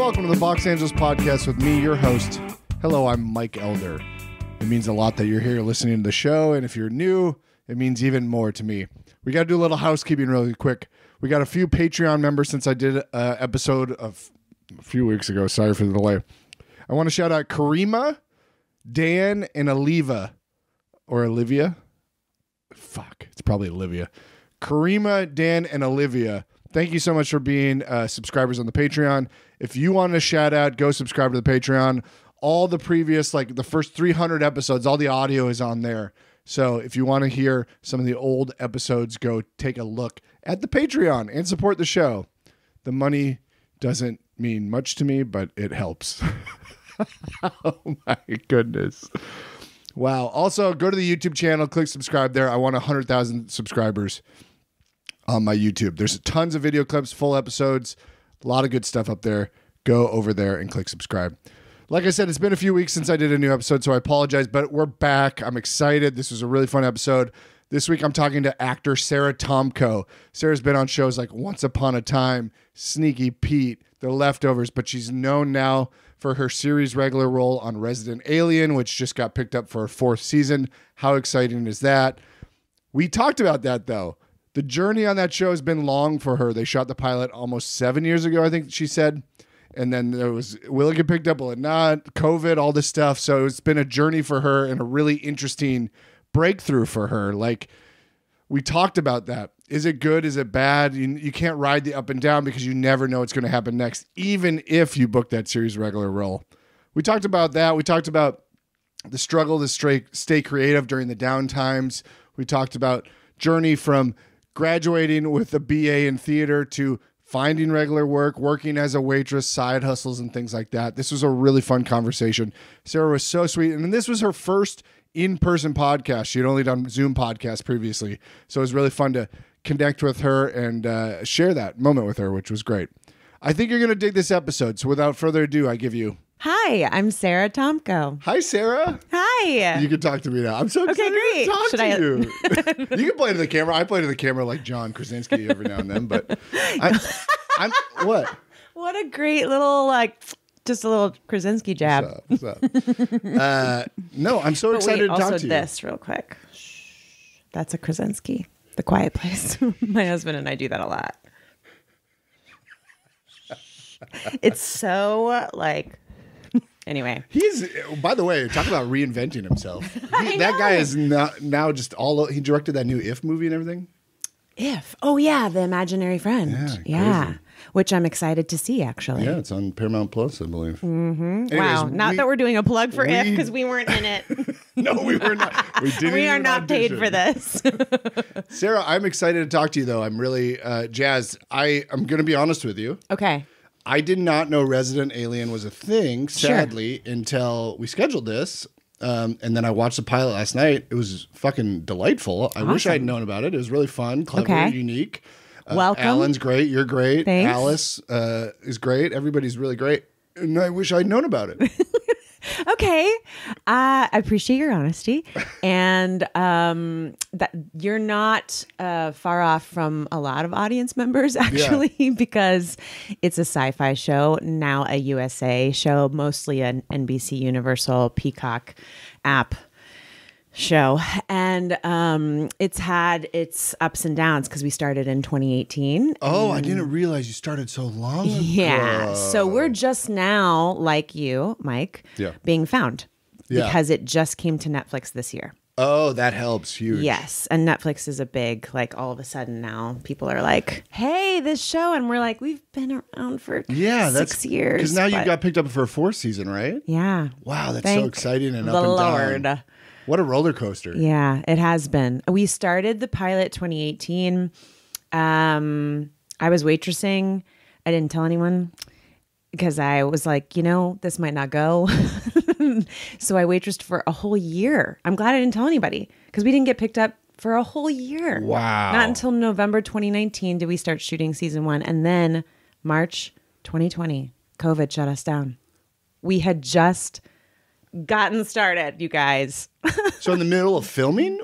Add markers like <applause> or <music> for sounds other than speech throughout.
welcome to the Box Angeles podcast with me, your host. Hello, I'm Mike Elder. It means a lot that you're here listening to the show, and if you're new, it means even more to me. We got to do a little housekeeping really quick. We got a few Patreon members since I did an episode of a few weeks ago. Sorry for the delay. I want to shout out Karima, Dan, and Oliva, or Olivia. Fuck, it's probably Olivia. Karima, Dan, and Olivia. Thank you so much for being uh, subscribers on the Patreon. If you want a shout out, go subscribe to the Patreon. All the previous, like the first 300 episodes, all the audio is on there. So if you want to hear some of the old episodes, go take a look at the Patreon and support the show. The money doesn't mean much to me, but it helps. <laughs> oh my goodness. Wow. Also, go to the YouTube channel, click subscribe there. I want 100,000 subscribers on my YouTube. There's tons of video clips, full episodes, a lot of good stuff up there. Go over there and click subscribe. Like I said, it's been a few weeks since I did a new episode, so I apologize, but we're back. I'm excited. This was a really fun episode. This week, I'm talking to actor Sara Tomko. Sara's been on shows like Once Upon a Time, Sneaky Pete, The Leftovers, but she's known now for her series regular role on Resident Alien, which just got picked up for a fourth season. How exciting is that? We talked about that though. The journey on that show has been long for her. They shot the pilot almost seven years ago, I think she said. And then there was will it get picked up, will it not? COVID, all this stuff. So it's been a journey for her and a really interesting breakthrough for her. Like we talked about that. Is it good? Is it bad? You, you can't ride the up and down because you never know what's going to happen next, even if you book that series regular role. We talked about that. We talked about the struggle to stay, stay creative during the down times. We talked about journey from graduating with a BA in theater to finding regular work, working as a waitress, side hustles, and things like that. This was a really fun conversation. Sara was so sweet. And this was her first in person podcast. She had only done Zoom podcasts previously. So it was really fun to connect with her and uh, share that moment with her, which was great. I think you're going to dig this episode. So without further ado, I give you. Hi, I'm Sara Tomko. Hi, Sara. Hi. You can talk to me now. I'm so excited great. to talk Should to I- you. <laughs> you can play to the camera. I play to the camera like John Krasinski every now and then, but I, I'm what? What a great little like just a little Krasinski jab. What's up? What's up? uh, no, I'm so But excited wait, to talk to you. this real quick. Shh. That's a Krasinski. The Quiet Place. <laughs> My husband and I do that a lot. It's so like anyway. He's, by the way, talk about reinventing himself. <laughs> He- that guy is not now just all. He directed that new If movie and everything. If oh yeah, the imaginary friend. Yeah, Yeah. Which I'm excited to see actually. Yeah, it's on Paramount Plus, I believe. Mm-hmm. Wow. Not that we're doing a plug for If because we weren't in it. <laughs> No, we were not. We <laughs> didn't. we are not paid for this. Sara, I'm excited to talk to you though. I'm really uh, jazzed. I I'm going to be honest with you. okay. I did not know Resident Alien was a thing, sadly, until we scheduled this. Um, and then I watched the pilot last night. It was fucking delightful. I wish I had known about it. It was really fun, clever, Okay. unique. Uh, Welcome. Alan's great. You're great. Thanks. Alice uh, is great. Everybody's really great. And I wish I'd known about it. <laughs> <laughs> Okay. Uh, I appreciate your honesty. And um, that you're not uh, far off from a lot of audience members, <laughs> actually, because it's a sci fi show, now a USA show, mostly an NBC Universal Peacock app show and um it's had its ups and downs because we started in 2018 oh, I didn't realize you started so long <laughs> ago. yeah. So we're just now, like you, Mike, Yeah. being found Yeah. because it just came to Netflix this year. Oh, that helps. Huge. Yes. And Netflix is a big, like, all of a sudden now people are like, hey, this show. And we're like, we've been around for Yeah, six that's years. Because now you got picked up for a fourth season, right? Yeah. Wow, that's so exciting and up and Lord. down. What a roller coaster. Yeah, it has been. We started the pilot 2018. Um, I was waitressing. I didn't tell anyone because I was like, you know, this might not go. <laughs> so I waitressed for a whole year. I'm glad I didn't tell anybody because we didn't get picked up for a whole year. Wow. Not until November 2019 did we start shooting season one. And then March 2020, COVID shut us down. We had just gotten started, you guys. <laughs> So in the middle of filming?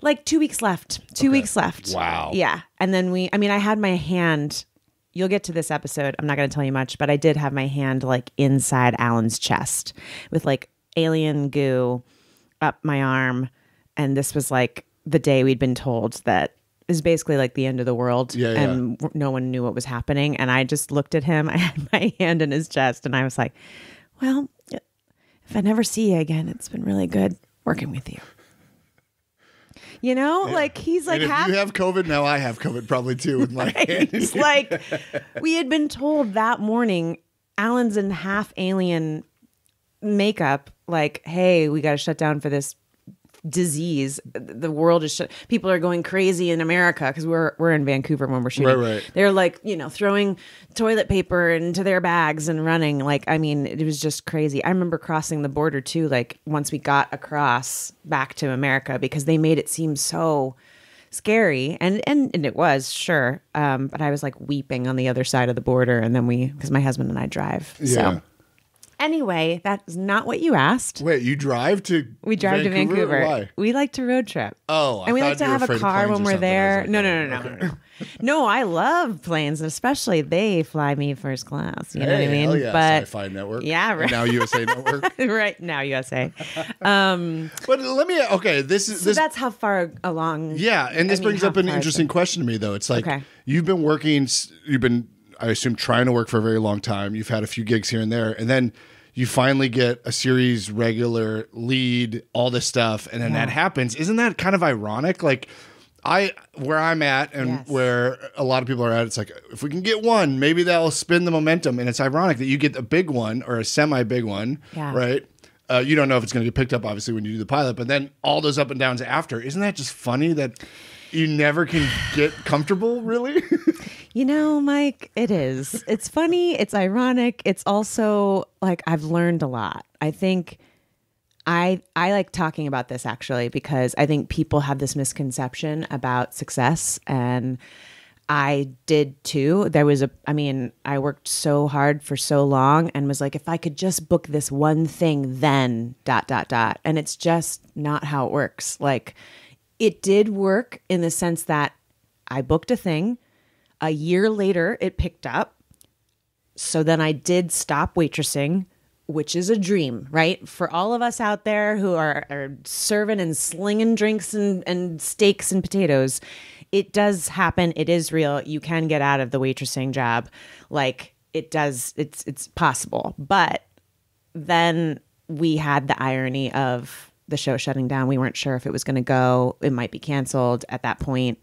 like two weeks left. Two weeks left. Wow. Yeah. And then we, I mean, I had my hand you'll get to this episode. I'm not going to tell you much, but I did have my hand like inside Alan's chest with like alien goo up my arm. And this was like the day we'd been told that is basically like the end of the world Yeah, yeah. and w- no one knew what was happening. And I just looked at him. <laughs> I had my hand in his chest and I was like, well, if I never see you again, it's been really good working with you. You know, like he's like and if half you have COVID, now I have COVID probably too with my <laughs> it's like we had been told that morning alan's in half alien makeup like hey we got to shut down for this disease the world is shut people are going crazy in america because we're we're in vancouver when we're shooting. Right, right. they're like you know throwing toilet paper into their bags and running. Like i mean it was just crazy. I remember crossing the border too like once we got across back to america because they made it seem so scary. And and, and it was sure. Um but i was like weeping on the other side of the border and then we because my husband and i drive Yeah. so anyway that's not what you asked Wait, you drive to we drive to Vancouver? Vancouver. Why? We like to road trip. Oh, I and we like to have a car when we're there. no, like, no, no, no, no, no. <laughs> No, I love planes, especially they fly me first class. You know what I mean? hell yeah, but Sci-Fi Network. Yeah, <laughs> right. now USA Network. right <laughs> now, USA. Um, But let me. Okay, this is so this. that's how far along. Yeah, and this I mean, brings up an interesting question to me, though. It's like Okay. you've been working, you've been, I assume, trying to work for a very long time. You've had a few gigs here and there, and then you finally get a series regular lead, all this stuff, and then that happens. Isn't that kind of ironic? Like, I where I'm at and Yes. where a lot of people are at, it's like if we can get one, maybe that'll spin the momentum. And it's ironic that you get a big one or a semi big one, Yeah. right? Uh, you don't know if it's going to get picked up, obviously, when you do the pilot, but then all those up and downs after. Isn't that just funny that you never can get comfortable, really? <laughs> You know, Mike, it is. It's funny. It's ironic. It's also like I've learned a lot. I think I I like talking about this actually because I think people have this misconception about success and I did too. There was a I mean, I worked so hard for so long and was like if I could just book this one thing then dot dot dot and it's just not how it works. Like it did work in the sense that I booked a thing, a year later it picked up so then I did stop waitressing, which is a dream, right? For all of us out there who are, are serving and slinging drinks and, and steaks and potatoes, it does happen. It is real. You can get out of the waitressing job. Like it does, it's it's possible. But then we had the irony of the show shutting down. We weren't sure if it was going to go. It might be canceled at that point.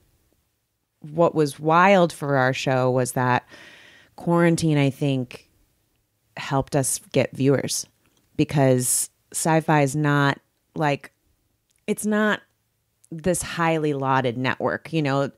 What was wild for our show was that quarantine, I think, helped us get viewers because sci fi is not like, it's not this highly lauded network. You know,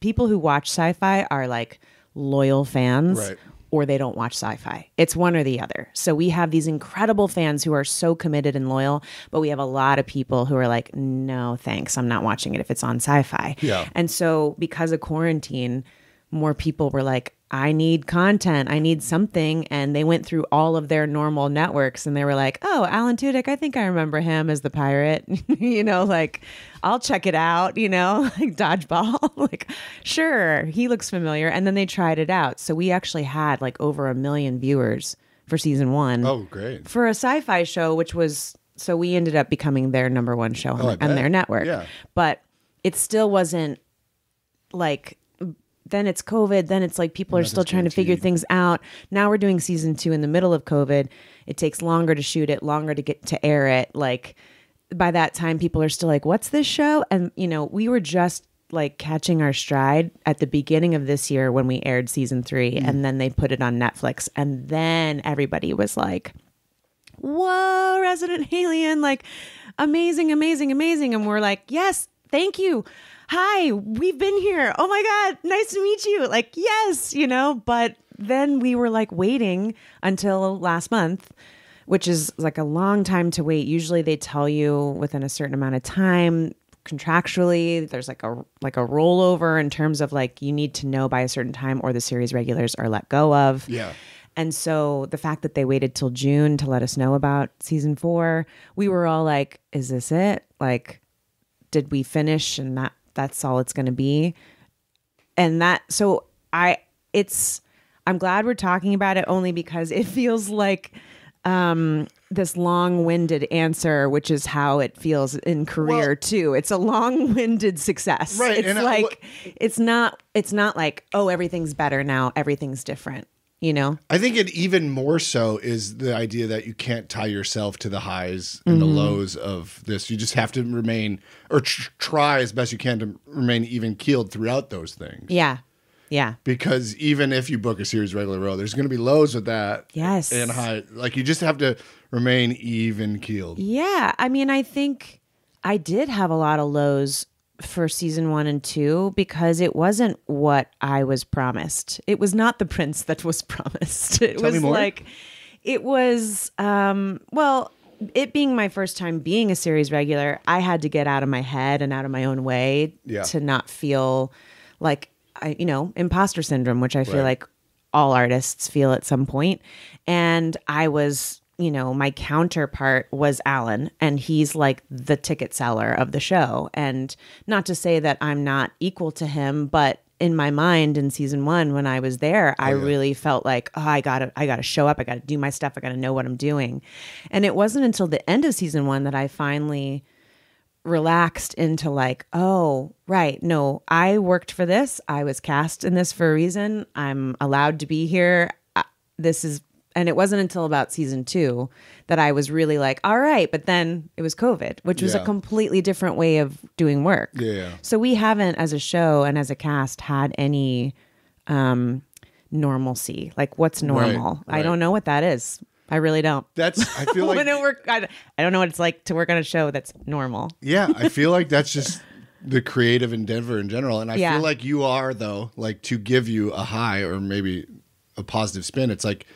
people who watch sci fi are like loyal fans. Right. Or they don't watch sci fi. It's one or the other. So we have these incredible fans who are so committed and loyal, but we have a lot of people who are like, no, thanks. I'm not watching it if it's on sci fi. Yeah. And so because of quarantine, more people were like, I need content. I need something. And they went through all of their normal networks and they were like, oh, Alan Tudyk, I think I remember him as the pirate. <laughs> you know, like, I'll check it out, you know, <laughs> like dodgeball. <laughs> like, sure, he looks familiar. And then they tried it out. So we actually had like over a million viewers for season one oh, great. for a sci fi show, which was so we ended up becoming their number one show oh, I on, on their network. Yeah. But it still wasn't like then it's COVID, then it's like people are still trying to figure things out. Now we're doing season two in the middle of COVID. It takes longer to shoot it, longer to get to air it. Like by that time, people are still like, what's this show? And, you know, we were just like catching our stride at the beginning of this year when we aired season three, mm-hmm. and then they put it on Netflix. And then everybody was like, whoa, Resident Alien, like amazing, amazing, amazing. And we're like, yes, thank you. Hi, we've been here. Oh my God, nice to meet you. Like, yes, you know, but then we were like waiting until last month, which is like a long time to wait. Usually they tell you within a certain amount of time contractually there's like a like a rollover in terms of like you need to know by a certain time or the series regulars are let go of Yeah. and so the fact that they waited till June to let us know about season four, we were all like, is this it? Like, did we finish and that that's all it's gonna be? And that so I it's I'm glad we're talking about it only because it <laughs> feels like um, this long-winded answer, which is how it feels in career Well- too. It's a long-winded success. Right, It's and I- like it's not. It's not like oh everything's better now. Everything's different. You know. I think it even more so is the idea that you can't tie yourself to the highs and the Mm-hmm. lows of this. You just have to remain or tr- try as best you can to remain even keeled throughout those things. Yeah. Yeah. Because even if you book a series regular row, there's going to be lows with that. Yes. And high. Like you just have to remain even keeled. Yeah, I mean, I think I did have a lot of lows for season one and two because it wasn't what I was promised. It was not the <laughs> prince that was promised. It Tell me was more. like, it was, um, well, it being my first time being a series regular, I had to get out of my head and out of my own way Yeah. to not feel like I, you know, imposter syndrome, which I feel Right. like all artists feel at some point. And I was, you know, my counterpart was Alan, and he's like the ticket seller of the show. And not to say that I'm not equal to him, but in my mind in season one when I was there, I oh, really felt like, oh, I gotta I gotta show up, I gotta do my stuff, I gotta know what I'm doing. And it wasn't until the end of season one that I finally relaxed into like, oh, right, no, I worked for this. I was cast in this for a reason. I'm allowed to be here. I- This is, and it wasn't until about season two that I was really like, all right, but then it was COVID, which was Yeah. a completely different way of doing work. Yeah. So we haven't, as a show and as a cast, had any um, normalcy. Like, what's normal? I right. don't know what that is. I really don't. That's, I <laughs> feel like, when it work, I, I don't know what it's like to work on a show that's normal. yeah, I feel like that's <laughs> just the creative endeavor in general. And I Yeah. feel like you are, though, like to give you a high or maybe a positive spin, it's like,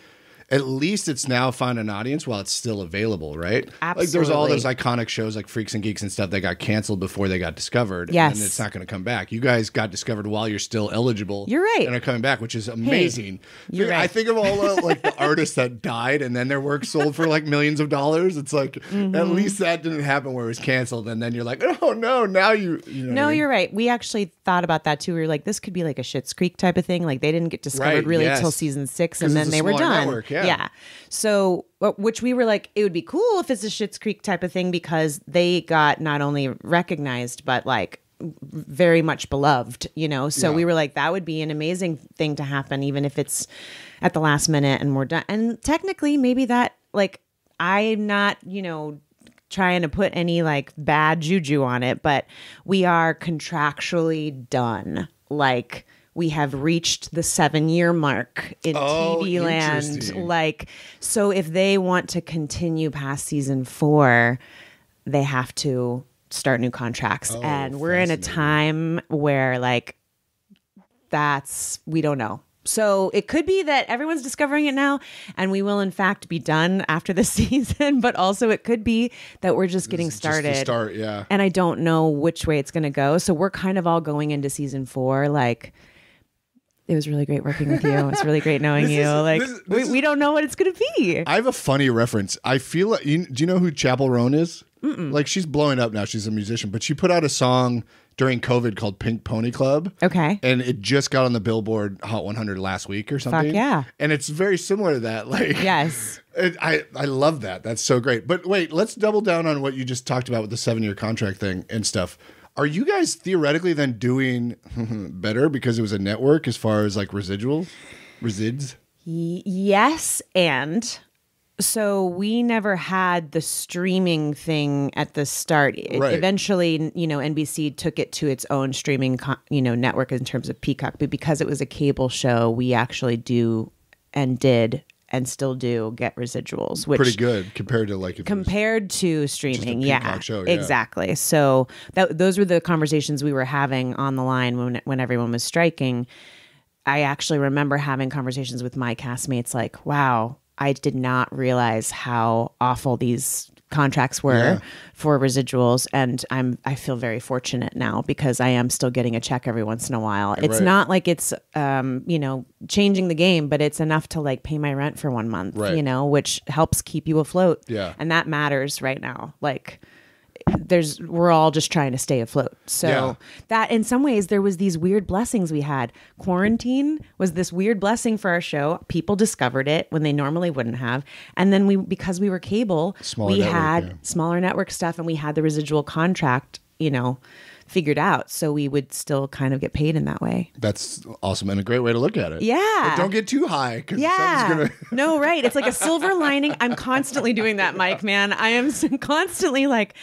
at least it's now found an audience while it's still available, right? Absolutely. Like there's all those iconic shows like Freaks and Geeks and stuff that got canceled before they got discovered. Yes. And it's not going to come back. You guys got discovered while you're still eligible. You're right. And are coming back, which is amazing. you're I right. think of all the, like the <laughs> artists that died and then their work sold for like millions of dollars. It's like Mm-hmm. at least that didn't happen where it was canceled. And then you're like, oh no, now you. you know no, I mean? you're right. We actually thought about that too. We were like, this could be like a Schitt's Creek type of thing. Like they didn't get discovered Right, really yes. until season six, and then they were done. network, yeah. So, uh, which we were like, it would be cool if it's a Schitt's Creek type of thing because they got not only recognized but like very much beloved. You know, so Yeah. we were like, that would be an amazing thing to happen, even if it's at the last minute and we're done. And technically, maybe that like I'm not, you know trying to put any like bad juju on it, but we are contractually done. Like we have reached the seven year mark in Oh, TV land. Like, so if they want to continue past season four, they have to start new contracts. Oh, and we're in a time where like that's we don't know. So it could be that everyone's discovering it now and we will in fact be done after the <laughs> season, but also it could be that we're just getting Just started. start, yeah. And I don't know which way it's going to go. So we're kind of all going into season 4 like it was really great working with you. It was really great knowing you. is- like this is- we, is- we don't know what it's going to be. I have a funny reference. I feel like you, do you know who Chappell Roan is? Like she's blowing up now. She's a musician, but she put out a song during COVID called Pink Pony Club. Okay. And it just got on the Billboard Hot 100 last week or something. Fuck yeah. And it's very similar to that. <laughs> Like, Yes. it, I I love that. That's so great. But wait, let's double down on what you just talked about with the seven year contract thing and stuff. Are you guys theoretically then doing <laughs> better because it was a network as far as like residual resids? Y- yes and so we never had the streaming thing at the start It- Right. eventually you know nbc took it to its own streaming co- you know network in terms of peacock but because it was a cable show we actually do and did and still do get residuals which Pretty good compared to like if it was- compared to streaming yeah, show, yeah. exactly so that those were the conversations we were having on the line when when everyone was striking i actually remember having conversations with my castmates like wow i did not realize how awful these contracts were Yeah. for residuals and i'm i feel very fortunate now because i am still getting a check every once in a while it's Right. not like it's um you know changing the game but it's enough to like pay my rent for one month Right. you know which helps keep you afloat Yeah. and that matters right now like there's we're all just trying to stay afloat. So Yeah. that in some ways there was these weird blessings we had. Quarantine was this weird blessing for our show. People discovered it when they normally wouldn't have. And then we because we were cable, Smaller we network, had yeah. smaller network stuff and we had the residual contract, you know, figured out. So we would still kind of get paid in that way. That's awesome and a great way to look at it. Yeah. But don't get too high Yeah. gonna. <laughs> no, right. It's like a silver lining. I'm constantly doing that, Mike, man. I am <laughs> constantly like,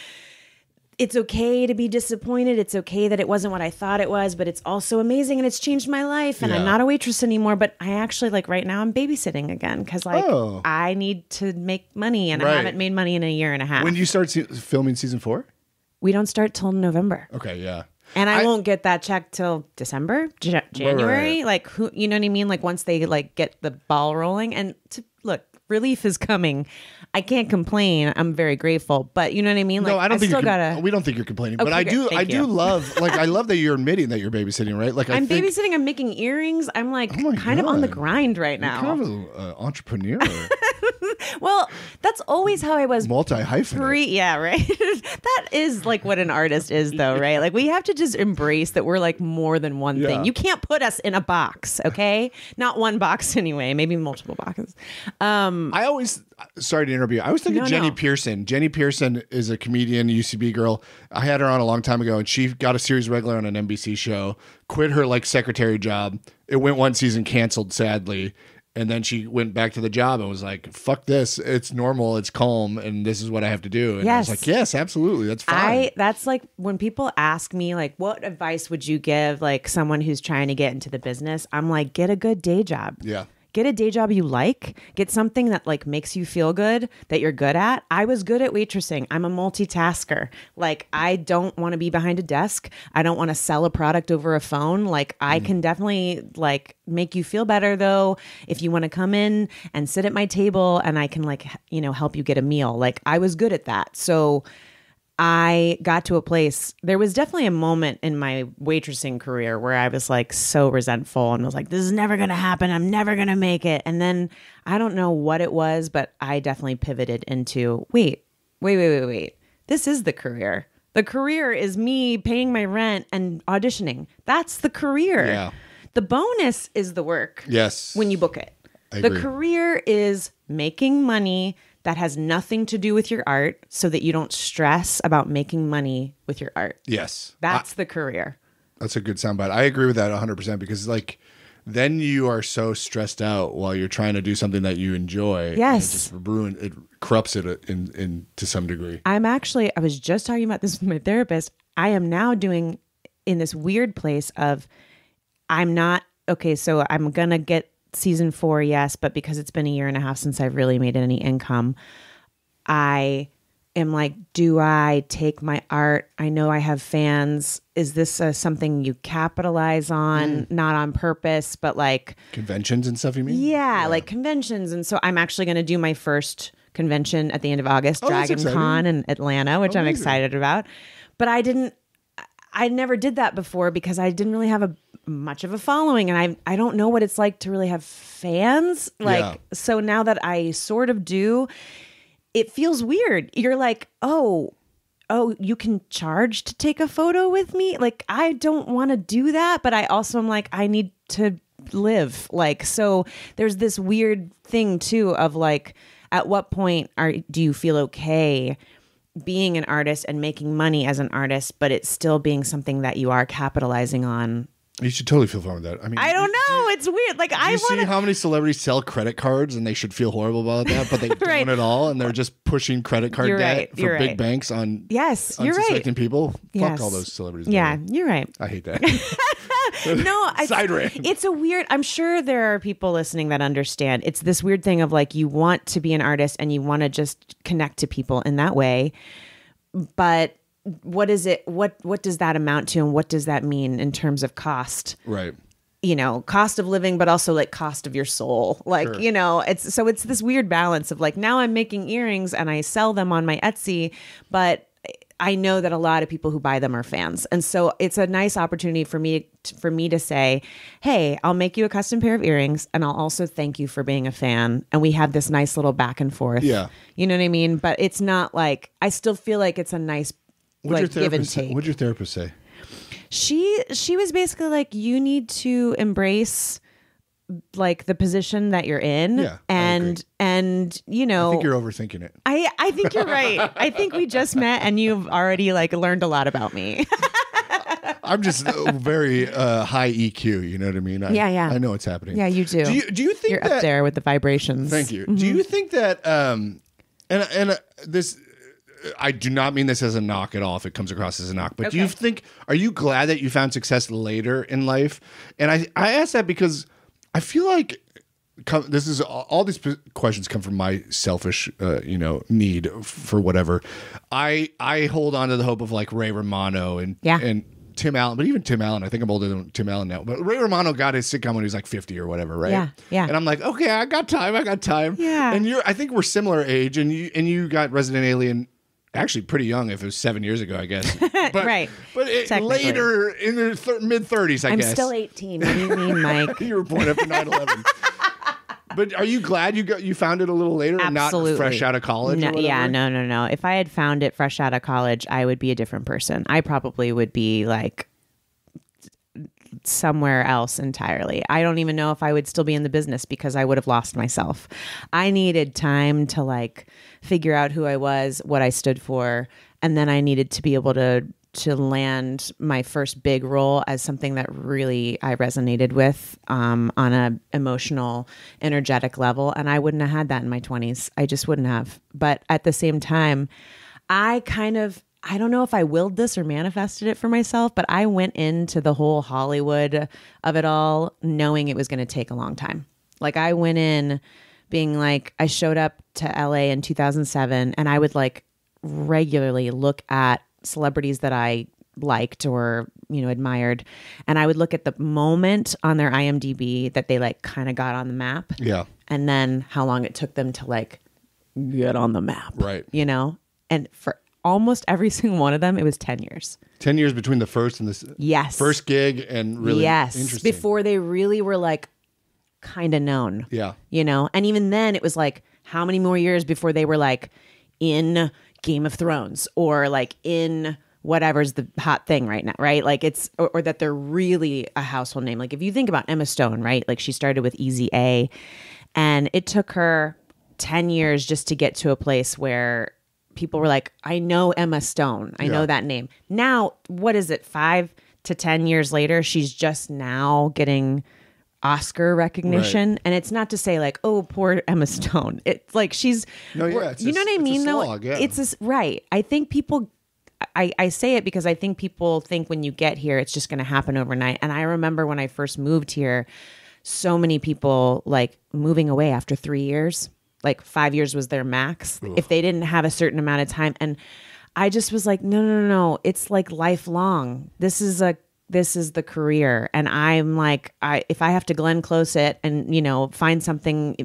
it's okay to be disappointed. It's okay that it wasn't what I thought it was, but it's also amazing and it's changed my life. And Yeah. I'm not a waitress anymore, but I actually like right now I'm babysitting again because like Oh. I need to make money and Right. I haven't made money in a year and a half. When do you start se- filming season four? we don't start till November. Okay, yeah. And I, I- won't get that check till December, J- January. Like who, you know what I mean? Like once they like get the ball rolling. And to relief is coming. I can't complain. I'm very grateful, but you know what I mean? Like no, I don't think still you're gotta. we don't think you're complaining, but I do. I do you. love. <laughs> Like, I love that you're admitting that you're babysitting, right? Like, I I'm think babysitting. I'm making earrings. I'm like Oh kind of on the grind right now. kind of an uh, entrepreneur, <laughs> well, that's always how I was multi hyphenate. Yeah, right. <laughs> that is like what an artist is, though, right? Like we have to just embrace that we're like more than one Yeah. thing. You can't put us in a box, okay? Not one box anyway, maybe multiple boxes. Um, Um, I always sorry to interrupt you. I always think of No, Jenny no. Pearson. Jenny Pearson is a comedian, UCB girl. I had her on a long time ago, and she got a series regular on an NBC show. Quit her like secretary job. It went one season, canceled sadly, and then she went back to the job and was like, "Fuck this! It's normal. It's calm, and this is what I have to do." And I was Yes. like, "Yes, absolutely. That's fine." I that's like when people ask me like what advice would you give like someone who's trying to get into the business? I'm like get a good day job. yeah. Get a day job you like. Get something that like makes you feel good that you're good at. I was good at waitressing. I'm a multitasker. Like I don't want to be behind a desk. I don't want to sell a product over a phone. Like I mm. can definitely like make you feel better though if you want to come in and sit at my table and I can like you know help you get a meal. Like I was good at that. So I got to a place. There was definitely a moment in my waitressing career where I was like so resentful and was like, "This is never going to happen. I'm never going to make it." And then I don't know what it was, but I definitely pivoted into, "Wait, wait, wait, wait, wait. This is the career. The career is me paying my rent and auditioning. That's the career. Yeah. The bonus is the work." Yes. when you book it. I the agree. career is making money that has nothing to do with your art so that you don't stress about making money with your art. yes. That's the career. That's a good soundbite. I agree with that 100% because, like, then you are so stressed out while you're trying to do something that you enjoy. and Yes. It just ruin it, corrupts it uh, in, in to some degree. I'm actually, I was just talking about this with my therapist. I am now doing in this weird place of I'm not, okay, so I'm going to get season four, yes, but because it's been a year and a half since I've really made any income, I am like, do I take my art? I know I have fans. Is this uh, something you capitalize on, not on purpose, but like, Conventions and stuff, you mean? yeah, like conventions. And so I'm actually going to do my first convention at the end of August, Oh, Dragon. Con in Atlanta, which I'm excited about. But I didn't, I never did that before because I didn't really have a much of a following and I I don't know what it's like to really have fans. Like Yeah. so now that I sort of do, it feels weird. You're like, "Oh, oh, you can charge to take a photo with me?" Like I don't want to do that, but I also am like I need to live. Like so there's this weird thing too of like at what point are do you feel okay being an artist and making money as an artist, but it's still being something that you are capitalizing on. You should totally feel fine with that. I mean, I don't know. It's weird. Like I You want see how many celebrities sell credit cards and they should feel horrible about that, but they <laughs> Right. don't at all, and they're just pushing credit card You're debt right. for You're big right. banks on Yes, you're right. people. Fuck all those celebrities. Yeah, you're right. I hate that. <laughs> <laughs> No, I, Side rant. it's a weird. I'm sure there are people listening that understand. It's this weird thing of like you want to be an artist and you want to just connect to people in that way, but what is it? What what does that amount to, and what does that mean in terms of cost? right. you know cost of living but also like cost of your soul like Sure. you know it's so it's this weird balance of like now i'm making earrings and i sell them on my etsy but i know that a lot of people who buy them are fans and so it's a nice opportunity for me for me to say hey i'll make you a custom pair of earrings and i'll also thank you for being a fan and we have this nice little back and forth Yeah. you know what i mean but it's not like i still feel like it's a nice What'd like your give and therapist say? take. What'd your therapist say? she she was basically like you need to embrace like the position that you're in Yeah, and and you know I think you're overthinking it. I, I think you're right. I think we just met and you've already like learned a lot about me. <laughs> I'm just uh, very uh, high EQ. You know what I mean? I, Yeah, yeah. I know what's happening. yeah, you do. Do you do you think you're that? up there with the vibrations. Thank you. Mm-hmm. Do you think that? Um, and and uh, this, I do not mean this as a knock at all. If it comes across as a knock, but do you think? Are you glad that you found success later in life? And I I ask that because I feel like. Come, this is all these questions come from my selfish, uh, you know, need for whatever. I I hold on to the hope of like Ray Romano and Yeah. and Tim Allen, but even Tim Allen, I think I'm older than Tim Allen now. But Ray Romano got his sitcom when he was like 50 or whatever, right? Yeah, yeah. And I'm like, okay, I got time, I got time. Yeah. And you're, I think we're similar age, and you and you got Resident Alien. Actually, pretty young if it was seven years ago, I guess. <laughs> But, Right. But it, later in the thir- mid 30s, I I'm guess. still 18. What do you mean, Mike? <laughs> you were born after 9 11. <laughs> But are you glad you got you found it a little later and not fresh out of college? No, or yeah, no, no, no. If I had found it fresh out of college, I would be a different person. I probably would be like somewhere else entirely. I don't even know if I would still be in the business because I would have lost myself. I needed time to like figure out who I was, what I stood for, and then I needed to be able to to land my first big role as something that really I resonated with um, on a emotional, energetic level, and I wouldn't have had that in my twenties. I just wouldn't have. But at the same time, I kind of I don't know if I willed this or manifested it for myself, but I went into the whole Hollywood of it all knowing it was going to take a long time. Like I went in being like I showed up to LA in 2007 and I would like regularly look at celebrities that I liked or you know admired and I would look at the moment on their IMDb that they like kind of got on the map Yeah. and then how long it took them to like get on the map. Right. You know? And for almost every <laughs> single one of them, it was 10 years. 10 years between the first and the Yes. first gig and really yes. interesting. Before they really were like kind of known. Yeah. You know? And even then, it was like, how many more years before they were like in Game of Thrones or like in whatever's the hot thing right now, right? Like it's, or, or that they're really a household name. Like if you think about Emma Stone, right? Like she started with Easy A and it took her 10 years just to get to a place where people were like, I know Emma Stone. I Yeah. know that name. Now, what is it, five to 10 years later? She's just now getting Oscar recognition. And it's not to say like, oh, poor Emma Stone. It's like she's, No, yeah, you a- know what I mean? though, yeah. it's this, right. I think people, I, I say it because I think people think when you get here, it's just going to happen overnight. And I remember when I first moved here, so many people like moving away after three years, like five years was their max if they didn't have a certain amount of time. And I just was like, no, no, no, no. It's like lifelong. This is a this is the career. And I'm like, I if I have to Glenn Close it and, you know, find something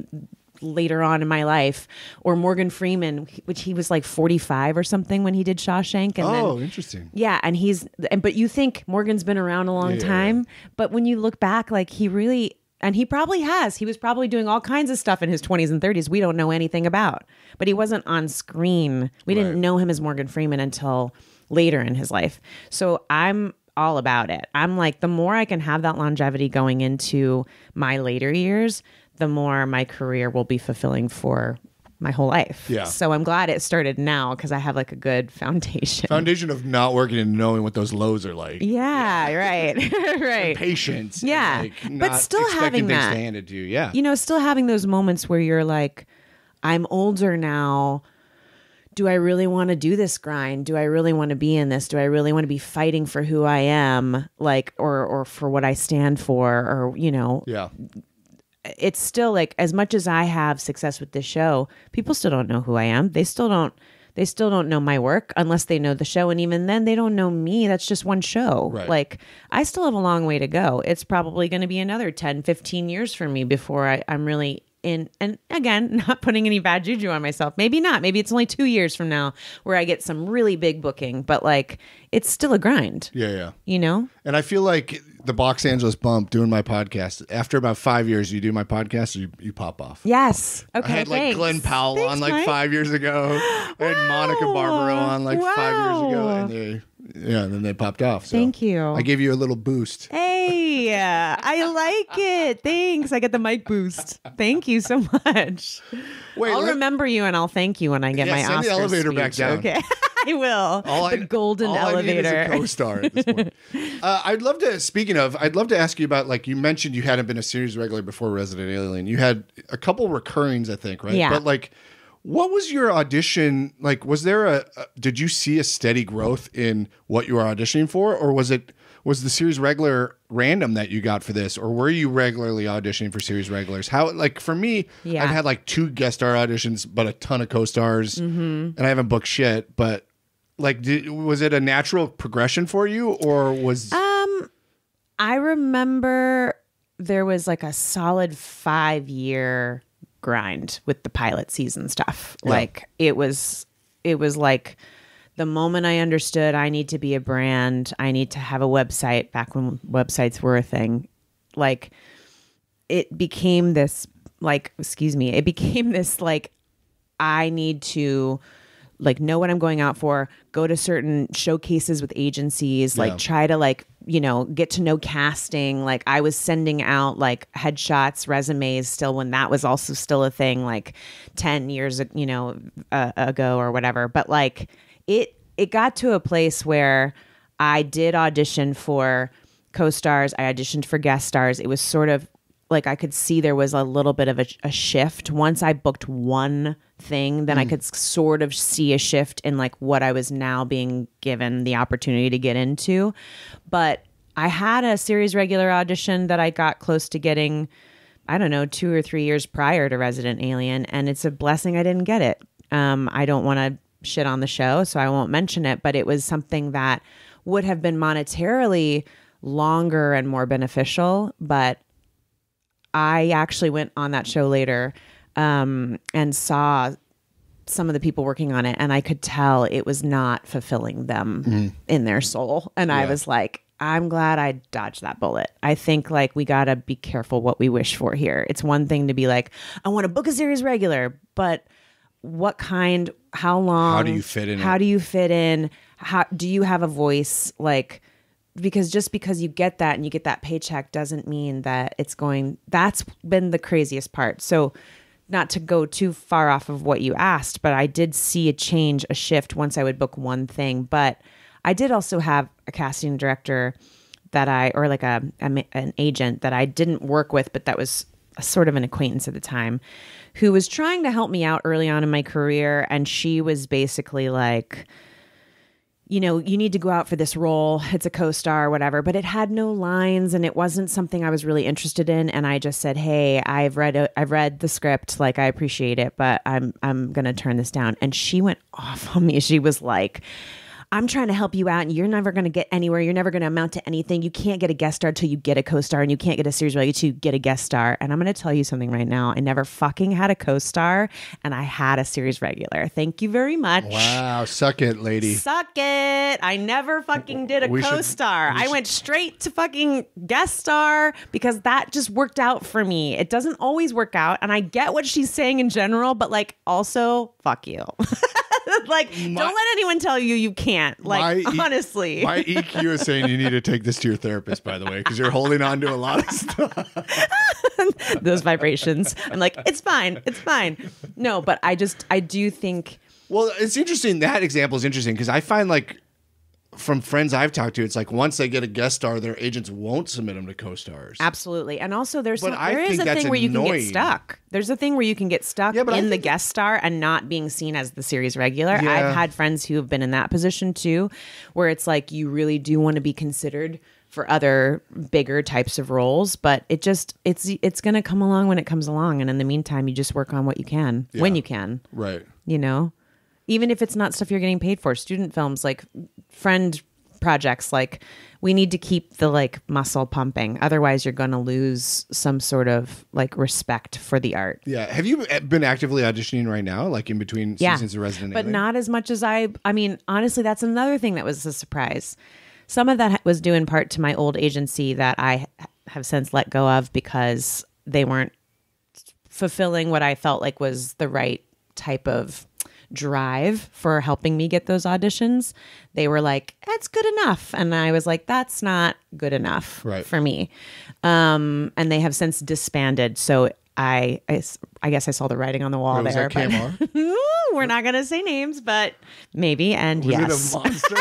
later on in my life, or Morgan Freeman, which he was like 45 or something when he did Shawshank. And Oh, then interesting. yeah, and he's and but you think Morgan's been around a long Yeah. time, but when you look back, like he really and he probably has. He was probably doing all kinds of stuff in his 20s and 30s we don't know anything about. But he wasn't on screen. We Right. didn't know him as Morgan Freeman until later in his life. So I'm all about it. I'm like the more I can have that longevity going into my later years, the more my career will be fulfilling for my whole life. Yeah. So I'm glad it started now because I have like a good <laughs> foundation. Foundation of not working and knowing what those lows are like. Yeah, <laughs> right. <laughs> right. Patience. Yeah, like, but still having things that. to hand to you. Yeah. You know, still having those moments where you're like, I'm older now. Do I really want to do this grind? Do I really want to be in this? Do I really want to be fighting for who I am, like, or or for what I stand for, or you know, yeah. It's still like as much as I have success with this show, people still don't know who I am. They still don't they still don't know my work unless they know the show and even then they don't know me. That's just one show. Right. Like I still have a long way to go. It's probably going to be another 10, 15 years for me before I, I'm really in and again <laughs> not putting any bad juju on myself maybe not maybe it's only two years from now where i get some really big booking but like it's still a grind Yeah, yeah. you know And I feel like the Box Angeles bump doing my podcast. After about five years, you do my podcast, you you pop off. yes I okay had like thanks. Glen Powell Thanks, on like Mike. five years ago. I had Monica Wow. Barbaro on like five years ago, Wow. and they yeah, then they popped off. So Thank you. I gave you a little boost. Hey, <laughs> I like it. Thanks. I get the mic boost. Thank you so much. Wait, I'll let- remember you and I'll thank you when I get Yeah, my send Oscar the elevator back down. Okay, <laughs> I will. All the I- golden all I need is a elevator. co-star at this point. <laughs> uh, I'd love to. Speaking of, I'd love to ask you about like you mentioned you hadn't been a series regular before Resident Alien. You had a couple recurrings, I think, right? Yeah. But like, what was your audition like? Was there a, a? Did you see a steady growth in what you were auditioning for, or was it? Was the series regular random that you got for this, or were you regularly auditioning for series regulars? How like for me, Yeah. I've had like two guest star auditions, but a ton of co-stars, Mm-hmm. and I haven't booked shit. But like, did, was it a natural progression for you, or was Um, I remember there was like a solid five year grind with the pilot season stuff. Like it was, it was like the moment I understood I need to be a brand, I need to have a website back when websites were a thing. Like it became this, like, excuse me, it <laughs> became this like, I need to like know what I'm going out for, go to certain showcases with agencies, like try to like, you know, get to know casting. Like I was sending out like headshots, resumes still when that was also still a thing like 10 years, you know, uh, ago or whatever. But like it it got to a place where I did audition for co-stars, I auditioned for guest stars. It was sort of like I could see there was a little bit of a, a shift once I booked one thing then I could sort of see a shift in like what I was now being given the opportunity to get into. But I had a series regular audition that I got close to getting I don't know 2 or 3 years prior to Resident Alien and it's a blessing I didn't get it. Um I don't want to shit on the show so I won't mention it but it was something that would have been monetarily longer and more beneficial but I actually went on that show later um, and saw some of the people working on it, and I could tell it was not fulfilling them in their soul. And I was like, I'm glad I dodged that bullet. I think like we gotta be careful what we wish for here. It's one thing to be like, I want to book a series regular, but what kind? How long? How do you fit in How it? do you fit in? How do you have a voice? Like because just because you get that and you get that paycheck doesn't mean that it's going that's been the craziest part so not to go too far off of what you asked but i did see a change a shift once i would book one thing. But i did also have a casting director that i or like a, a an agent that i didn't work with but that was a sort of an acquaintance at the time who was trying to help me out early on in my career. And she was basically like you know, you need to go out for this role. It's a co-star whatever, but it had no lines and it wasn't something I was really interested in. And I just said, Hey, I've read, a, I've read the script. Like I appreciate it, but I'm, I'm going to turn this down. And she went <laughs> off on me. She was like, I'm trying to help you out and you're never going to get anywhere. You're never going to amount to anything. You can't get a guest star till you get a co-star and you can't get a series regular you get a guest star. And I'm going to tell you something right now. I never fucking had a co-star and I had a series regular. Thank you very much. wow? Suck it, lady. Suck it. I never fucking did a co star. I went straight to fucking guest star because that just worked out for me. It doesn't always work out. And I get what she's saying in general, but like also, fuck you. <laughs> <laughs> like, don't let anyone tell you you can't. Like, My E- honestly. <laughs> My EQ is saying you need to take this to your therapist, by the way, because you're holding on to a lot of <laughs> stuff. those vibrations. I'm like, it's fine. It's fine. No, but I just, I do think. Well, it's interesting. That example is interesting because I find like from friends I've talked to, it's like once they get a guest star, their agents won't submit them to co-stars. Absolutely. And also there's But some, there is a thing where you can get stuck. There's a thing where you can get stuck Yeah, in the guest star and not being seen as the series regular. Yeah. I've had friends who have been in that position too, where it's like you really do want to be considered for other bigger types of roles, but it just it's it's going to come along when it comes along and in the meantime you just work on what you can when you can, Right. you know? Even if it's not stuff you're getting paid for, student films like friend projects like we need to keep the like muscle pumping otherwise you're going to lose some sort of like respect for the art Yeah. Have you eh, been actively auditioning right now, like in between yeah seasons of Resident but Alien? not as much as i i mean honestly that's another thing that was a surprise some of that was due in part to my old agency that i have since let go of because they weren't fulfilling what i felt like was the right type of drive for helping me get those auditions they were like that's good enough and i was like that's not good enough Right. for me um and they have since disbanded so I, I guess I saw the writing on the wall there. <laughs> we're not going to say names, but maybe. And Was yes. it a monster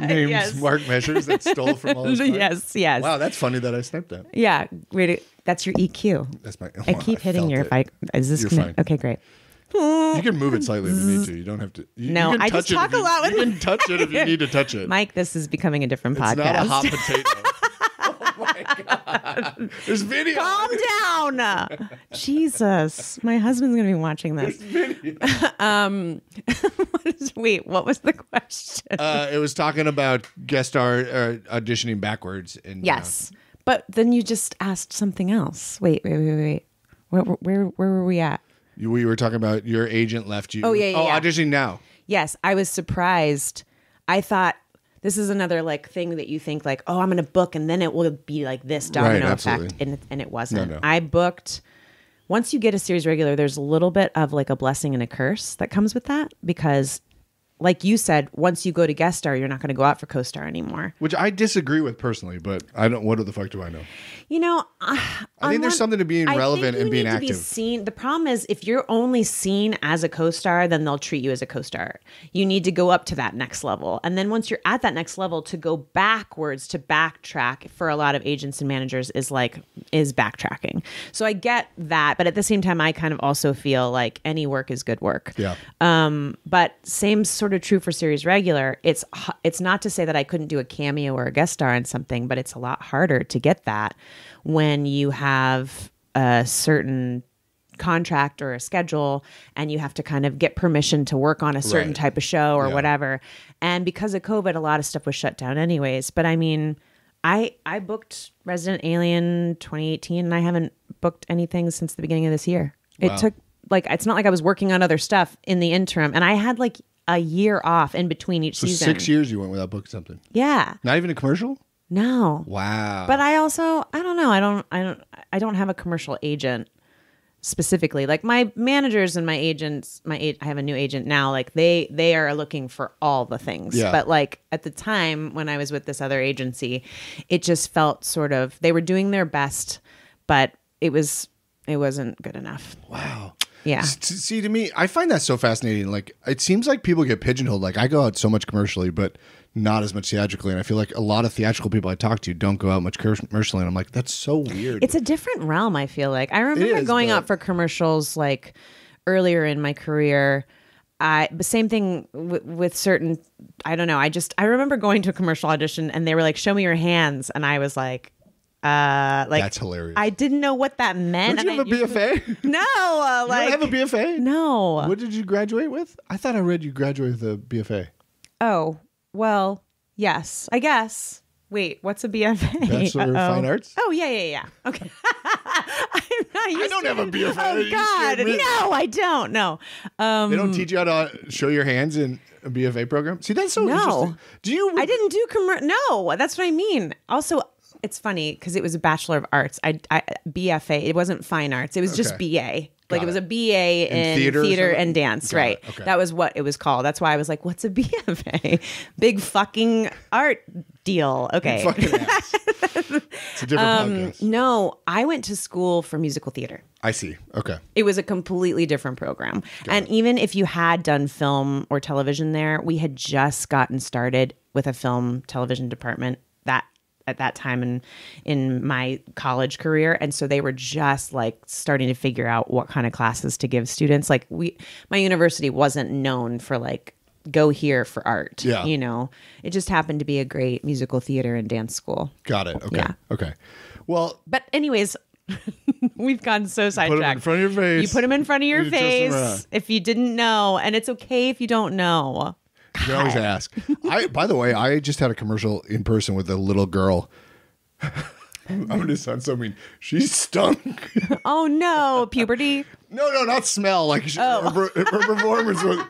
<laughs> named Yes. Mark Measures that stole from all his <laughs> yes, yes. Wow, that's funny that I sniped that. Yeah. That's your EQ. That's my. I keep hitting your. It. If I, is this You're gonna, fine. Okay, great. You can move it slightly if you need to. You don't have to. You, No, you can I just touch it if talk a you- lot with You can touch it if you need to touch it. <laughs> Mike, this is becoming a different it's podcast. not a hot <laughs> potato. oh my god! There's video. Calm down. <laughs> Jesus. My husband's going to be watching this. um, what is, wait, what was the question? Uh, it was talking about guest star uh, auditioning backwards. And uh, yes. But then you just asked something else. Wait, wait, wait, wait. Where, where, where were we at? You, we were talking about your agent left you. Oh, yeah, yeah, Oh, yeah. auditioning now. Yes, I was surprised. I thought this is another like thing that you think like, oh, I'm going to book and then it will be like this domino effect, absolutely. and it, and it wasn't. no. I booked. Once you get a series regular, there's a little bit of like a blessing and a curse that comes with that because, like you said, once you go to guest star, you're not going to go out for co-star anymore. Which I disagree with personally, but I don't. What the fuck do I know? You know, uh, I think there's something to being relevant and being need To be active. seen. The problem is if you're only seen as a co-star, then they'll treat you as a co-star. You need to go up to that next level, and then once you're at that next level, to go backwards to backtrack for a lot of agents and managers is like is backtracking. So I get that, but at the same time, I kind of also feel like any work is good work. Yeah. Um, but same sort of true for series regular. It's it's not to say that I couldn't do a cameo or a guest star in something, but it's a lot harder to get that when you have a certain contract or a schedule and you have to kind of get permission to work on a certain Right. type of show or Yeah. whatever. And because of COVID, a lot of stuff was shut down anyways. But I mean, I I booked Resident Alien 2018 and I haven't booked anything since the beginning of this year. It took like it's not like I was working on other stuff in the interim and I had like a year off in between each So season. six years you went without booking something. Yeah. Not even a commercial. No. Wow. But I also I don't know. I don't I don't I don't have a commercial agent specifically. Like my managers and my agents, my I have a new agent now. Like they they are looking for all the things. Yeah. But like at the time when I was with this other agency, it just felt sort of they were doing their best, but it was it wasn't good enough. wow. Yeah. See, to me, I find that so fascinating. Like, it seems like people get pigeonholed. Like, I go out so much commercially, but not as much theatrically. And I feel like a lot of theatrical people I talk to don't go out much commercially. And I'm like, that's so weird. It's a different realm, I feel like. I remember is, going but- out for commercials like earlier in my career. I the same thing w- with certain I don't know. I just I remember going to a commercial audition and they were like show me your hands and I was like uh like That's hilarious. I didn't know what that meant. don't you have and a I BFA? <laughs> No, uh, you like don't have a BFA? no. What did you graduate with? I thought I read you graduated with a BFA. Oh, well, yes. I guess. Wait, what's a BFA? Bachelor of Uh-oh. Fine Arts? Oh yeah, yeah, yeah. Okay. <laughs> I'm not used don't have a. BFA. Oh You God, no, I don't. No. Um, They don't teach you how to show your hands in a BFA program? See, that's so No. interesting. Do you? I didn't do commer No, that's what I mean. Also, it's funny because it was a Bachelor of Arts. I, I BFA. It wasn't fine arts. It was just. BA. Like Got it was a BA in, theater theater, and dance, Got right? Okay. That was what it was called. That's why I was like, "What's a <laughs> BFA? Big fucking art deal." Okay. <laughs> It's a different Um, podcast. no, I went to school for musical theater. I see. Okay. It was a completely different program. and even if you had done film or television there, we had just gotten started with a film television department at that time in in my college career and so they were just like starting to figure out what kind of classes to give students like we my university wasn't known for like go here for art Yeah. you know it just happened to be a great musical theater and dance school Got it. Okay. Yeah. Okay. Well, but anyways, <laughs> we've gone so sidetracked. put 'em in front of your face. You put them in front of your You face if you didn't know, and it's okay if you don't know. You always ask. I by the way, I just had a commercial in person with a little girl. <laughs> I'm gonna sound so mean. She stunk. <laughs> Oh no, puberty. no, no, not smell. Like she, Oh. her, her performance was.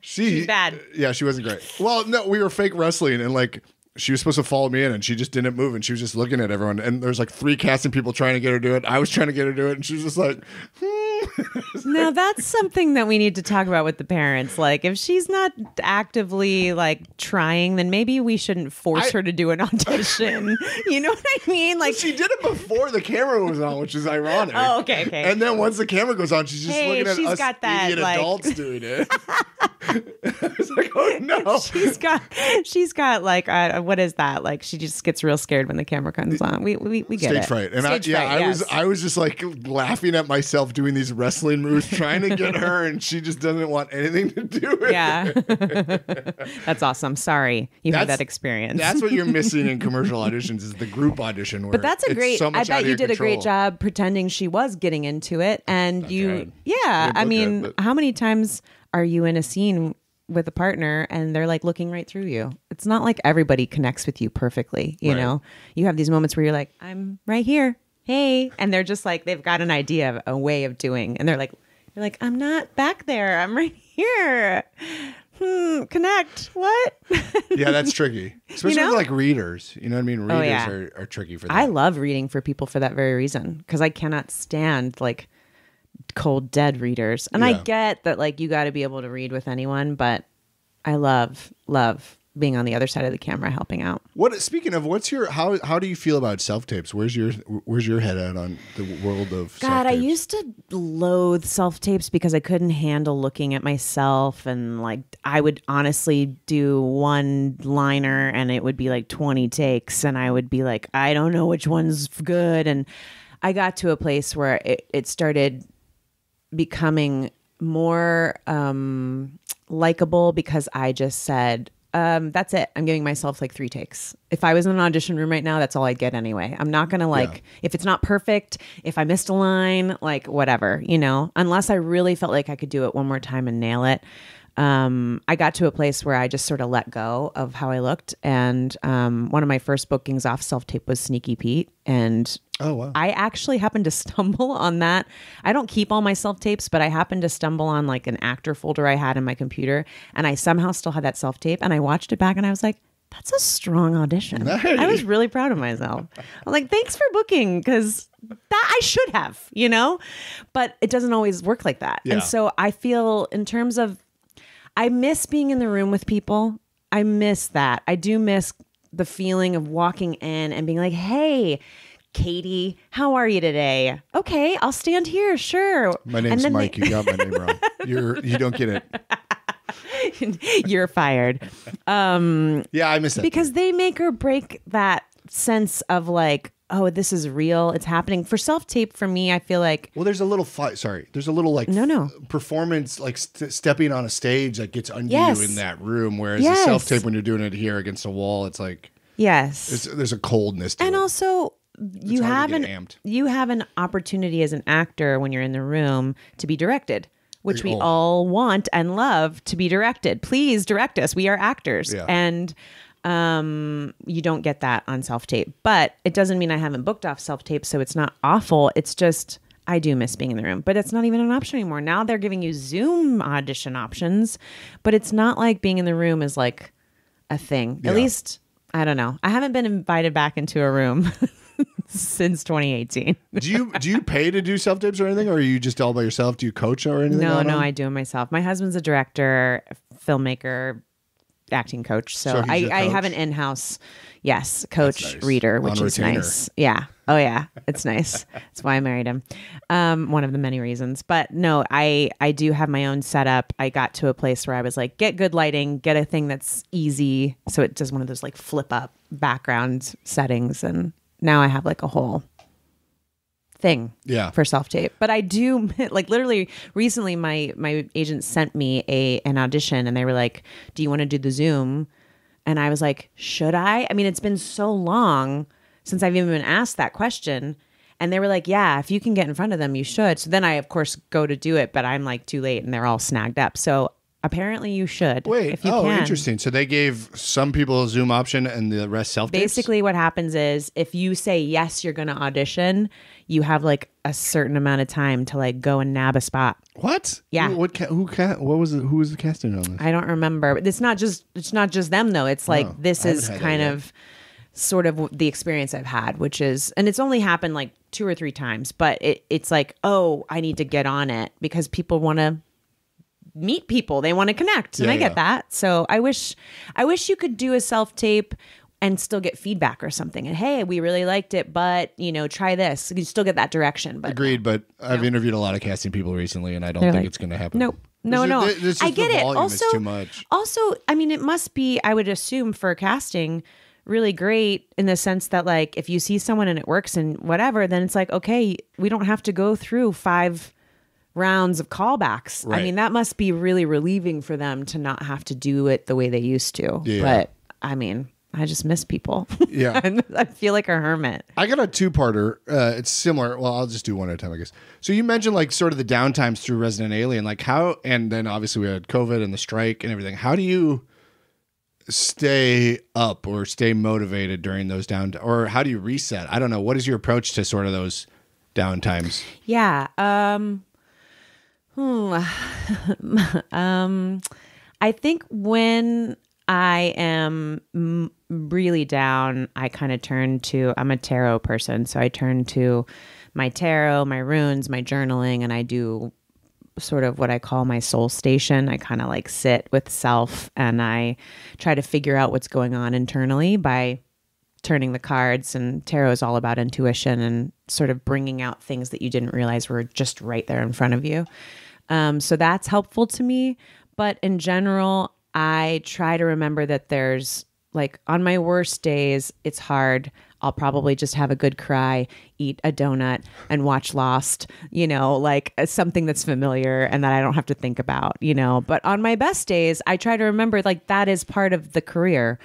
She, She's bad. Yeah, she wasn't great. Well, no, we were fake wrestling, and like she was supposed to follow me in, and she just didn't move, and she was just looking at everyone. And there's like three casting people trying to get her to do it. I was trying to get her to do it, and she was just like, hmm. <laughs> Now that's something that we need to talk about with the parents. Like, if she's not actively like trying, then maybe we shouldn't force I- her to do an audition. <laughs> you know what I mean? Like, she did it before the camera was on, which is ironic. Oh, okay, okay. And then once the camera goes on, she's just Hey, looking at she's us got that, idiot like- adults doing it. <laughs> <laughs> I was like, oh no. <laughs> she's got she's got like uh, what is that? Like, she just gets real scared when the camera comes on. We we, we get Stage it. fright, and Stage I, yeah, fright, I was. I was just like laughing at myself doing these wrestling moves, trying to get her, and she just doesn't want anything to do with it. yeah, <laughs> that's awesome. Sorry, you had that experience. That's what you're missing in commercial auditions is the group audition. Where But that's a it's great. So I bet you did a great job pretending she was getting into it, and you, yeah. I mean, how many times are you in a scene with a partner and they're like looking right through you? It's not like everybody connects with you perfectly. You Right. know, you have these moments where you're like, "I'm right here, hey," and they're just like they've got an idea of a way of doing, and they're like, "You're like, I'm not back there. I'm right here." Hmm, connect. What? <laughs> Yeah, that's tricky, especially know? with like readers. You know what I mean? Readers Oh, yeah. are, are tricky for that. I love reading for people for that very reason because I cannot stand like cold dead readers. And I get that like you got to be able to read with anyone, but I love love being on the other side of the camera helping out. What speaking of, what's your how how do you feel about self tapes? Where's your where's your head at on the world of God, I self-tapes? used to loathe self tapes because I couldn't handle looking at myself and like I would honestly do one liner and it would be like 20 takes and I would be like I don't know which one's good and I got to a place where it, it started becoming more um likable because I just said um, that's it. I'm giving myself like three takes. If I was in an audition room right now, that's all I'd get anyway. I'm not gonna like Yeah. if it's not perfect, if I missed a line, like whatever, you know, unless I really felt like I could do it one more time and nail it. Um, I got to a place where I just sort of let go of how I looked. And um, one of my first bookings off self tape was Sneaky Pete. And Oh wow. I actually happened to <laughs> stumble on that. I don't keep all my self tapes, but I happened to stumble on like an actor folder I had in my computer, and I somehow still had that self tape. And I watched it back, and I was like, "That's a strong audition." I was really proud of myself. I'm like, "Thanks for booking," because that I should have, you know. But it doesn't always work like that, Yeah. and so I feel in terms of, I miss being in the room with people. I miss that. I do miss the feeling of walking in and being like, "Hey." Katie, how are you today? Okay, I'll stand here. Sure. My And name's then they- Mike. You got my name wrong. <laughs> You're you don't get it. <laughs> You're fired. Um, Yeah, I miss it because they make or break that sense of like, oh, this is real. It's happening. For self tape, for me, I feel like well, there's a little fight. Sorry, there's a little like No, no. performance like st- stepping on a stage that gets under Yes. you in that room. Whereas Yes. the self tape when you're doing it here against a wall, it's like yes, it's, there's a coldness to and it. also you have an amped. you have an opportunity as an actor when you're in the room to be directed. Which we all want and love to be directed. Please direct us. We are actors. Yeah. And um, you don't get that on self tape. But it doesn't mean I haven't booked off self tape, so it's not awful. It's just I do miss being in the room, but it's not even an option anymore. Now they're giving you Zoom audition options, but it's not like being in the room is like a thing. Yeah. At least I don't know. I haven't been invited back into a room <laughs> since 2018. do you do you pay to do self tapes or anything, or are you just all by yourself? Do you coach or anything? No, no, them? I do it myself. My husband's a director, filmmaker, acting coach. So, So I, I have an in-house, yes, coach nice. reader, On which is retainer. nice. Yeah. Oh yeah, it's nice. That's why I married him. Um, one of the many reasons. But no, I I do have my own setup. I got to a place where I was like, get good lighting, get a thing that's easy, so it does one of those like flip up background settings, and now I have like a whole thing Yeah. for self tape. But I do <laughs> like literally recently my my agent sent me a an audition and they were like, "Do you want to do the Zoom?" And I was like, "Should I?" I mean, it's been so long since I've even been asked that question. And they were like, "Yeah, if you can get in front of them, you should." So then I of course go to do it, but I'm like too late and they're all snagged up. So apparently you should. Wait, if you oh, can. interesting. So they gave some people a Zoom option and the rest self? Basically, what happens is if you say yes, you're going to audition, you have like a certain amount of time to like go and nab a spot. What? Yeah. Who, what? Ca- who? Ca- what was? The, who was the casting on this? I don't remember. But it's not just it's not just them though. It's like Oh, this is kind of sort of the experience I've had, which is and it's only happened like two or three times, but it, it's like, oh, I need to get on it because people want to meet people. They want to connect. And Yeah, I get yeah. that. So I wish I wish you could do a self tape and still get feedback or something. And hey, we really liked it, but you know, try this. You still get that direction. But Agreed, but I've interviewed a lot of casting people recently, and I don't They're think like, it's going to happen. Nope. No, This is- no. this is I the get it. Also, too much. also, I mean, it must be. I would assume for casting, really great in the sense that, like, if you see someone and it works and whatever, then it's like, okay, we don't have to go through five rounds of callbacks. I mean, that must be really relieving for them to not have to do it the way they used to. Yeah. But I mean, I just miss people. Yeah. <laughs> I feel like a hermit. I got a two-parter. Uh, it's similar. Well, I'll just do one at a time, I guess. So you mentioned like sort of the downtimes through Resident Alien, like how, and then obviously we had COVID and the strike and everything. How do you stay up or stay motivated during those down, or how do you reset? I don't know. What is your approach to sort of those downtimes? Yeah. Um, hmm. <sighs> um, I think when I am really down, I kind of turn to, I'm a tarot person. So I turn to my tarot, my runes, my journaling, and I do sort of what I call my soul station. I kind of like sit with self and I try to figure out what's going on internally by turning the cards and tarot is all about intuition and sort of bringing out things that you didn't realize were just right there in front of you. Um, so that's helpful to me. But in general i try to remember that there's like on my worst days it's hard. I'll probably just have a good cry eat a donut and watch lost you know like uh, something that's familiar and that i don't have to think about you know. But on my best days i try to remember like that is part of the career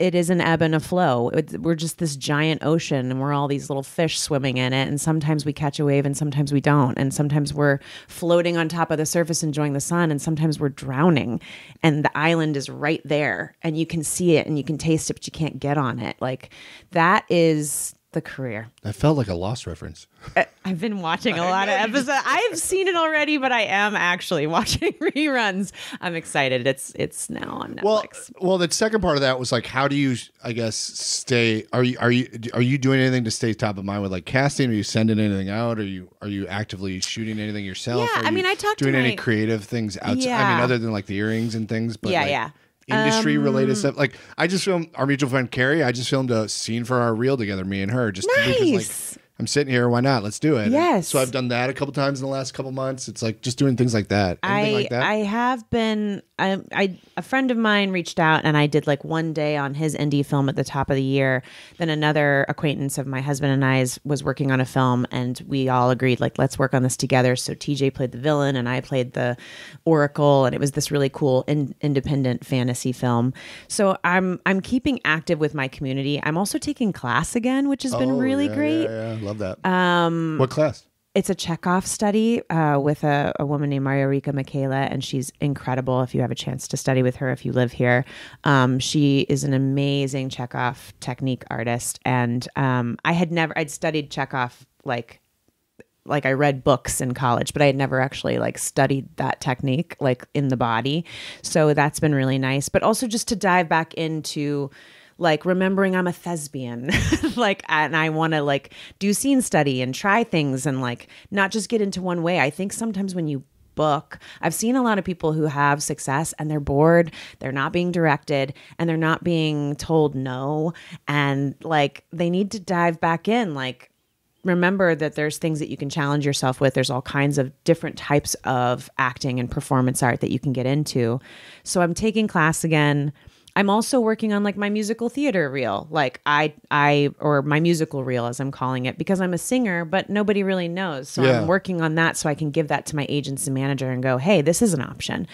it is an ebb and a flow. We're just this giant ocean and we're all these little fish swimming in it. And sometimes we catch a wave and sometimes we don't. And sometimes we're floating on top of the surface enjoying the sun and sometimes we're drowning. And the island is right there and you can see it and you can taste it, but you can't get on it. Like that is the career. That felt like a lost reference. <laughs> I've been watching a lot of <laughs> episodes. I've seen it already, but I am actually <laughs> watching reruns. I'm excited. It's it's now on Netflix. Well, well, the second part of that was like, how do you, I guess, stay? Are you are you are you doing anything to stay top of mind with like casting? Are you sending anything out? Are you are you actively shooting anything yourself? Yeah, Are I you memean, I talked to doing any creative things outside. Yeah. I mean, other than like the earrings and things. But Yeah, like, yeah. Industry related Um, stuff. Like I just filmed our mutual friend Carrie. I just filmed a scene for our reel together, me and her. Just Nice. like I'm sitting here. Why not? Let's do it. Yes. So I've done that a couple times in the last couple months. It's like just doing things like that. Anything I like that. I have been I, I a friend of mine reached out and I did like one day on his indie film at the top of the year. Then another acquaintance of my husband and I's was working on a film and we all agreed like let's work on this together. So TJ played the villain and I played the Oracle and it was this really cool in, independent fantasy film. So I'm I'm keeping active with my community. I'm also taking class again, which has been Oh, really yeah, great. Yeah, yeah, love that. Um, what class? it's a Chekhov study uh, with a, a woman named Mariorika Michaela, and she's incredible. If you have a chance to study with her, if you live here, um, she is an amazing Chekhov technique artist. And um, I had never, I'd studied Chekhov like like I read books in college, but I had never actually like studied that technique like in the body. So that's been really nice. But also just to dive back into like remembering I'm a thespian, <laughs> like, and I want to like do scene study and try things and like not just get into one way. I think sometimes when you book, I've seen a lot of people who have success and they're bored, they're not being directed, and they're not being told no. And like they need to dive back in. Like, remember that there's things that you can challenge yourself with. There's all kinds of different types of acting and performance art that you can get into. So I'm taking class again. I'm also working on like my musical theater reel, like I I or my musical reel as I'm calling it because I'm a singer, but nobody really knows. So Yeah. I'm working on that so I can give that to my agents and manager and go, "Hey, this is an option."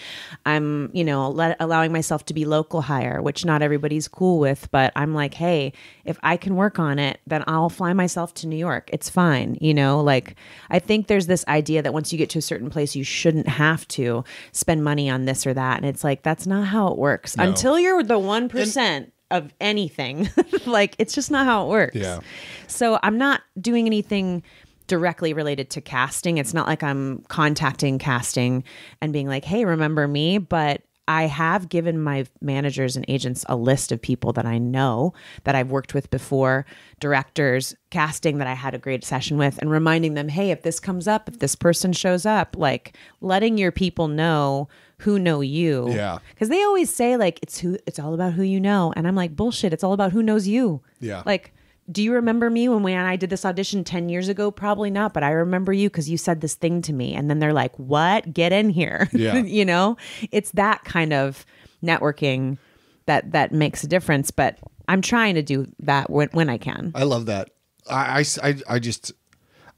I'm, you know, let, allowing myself to be local hire, which not everybody's cool with, but I'm like, "Hey, if I can work on it, then I'll fly myself to New York. It's fine." You know, like I think there's this idea that once you get to a certain place, you shouldn't have to spend money on this or that, and it's like that's not how it works. Until you're the 1% of anything. <laughs> like it's just not how it works. Yeah. So I'm not doing anything directly related to casting. It's not like I'm contacting casting and being like, "Hey, remember me?" But I have given my managers and agents a list of people that I know that I've worked with before, directors, casting that I had a great session with, and reminding them, hey, if this comes up, if this person shows up, like letting your people know who know you. Yeah. Because they always say like it's who it's all about who you know. And I'm like, bullshit, it's all about who knows you. Yeah. Like, do you remember me when, when I did this audition 10 years ago? Probably not, but I remember you because you said this thing to me. And then they're like, what? Get in here. <laughs> Yeah. you know? It's that kind of networking that that makes a difference. But I'm trying to do that when, when I can. I love that. I, I, I- I just,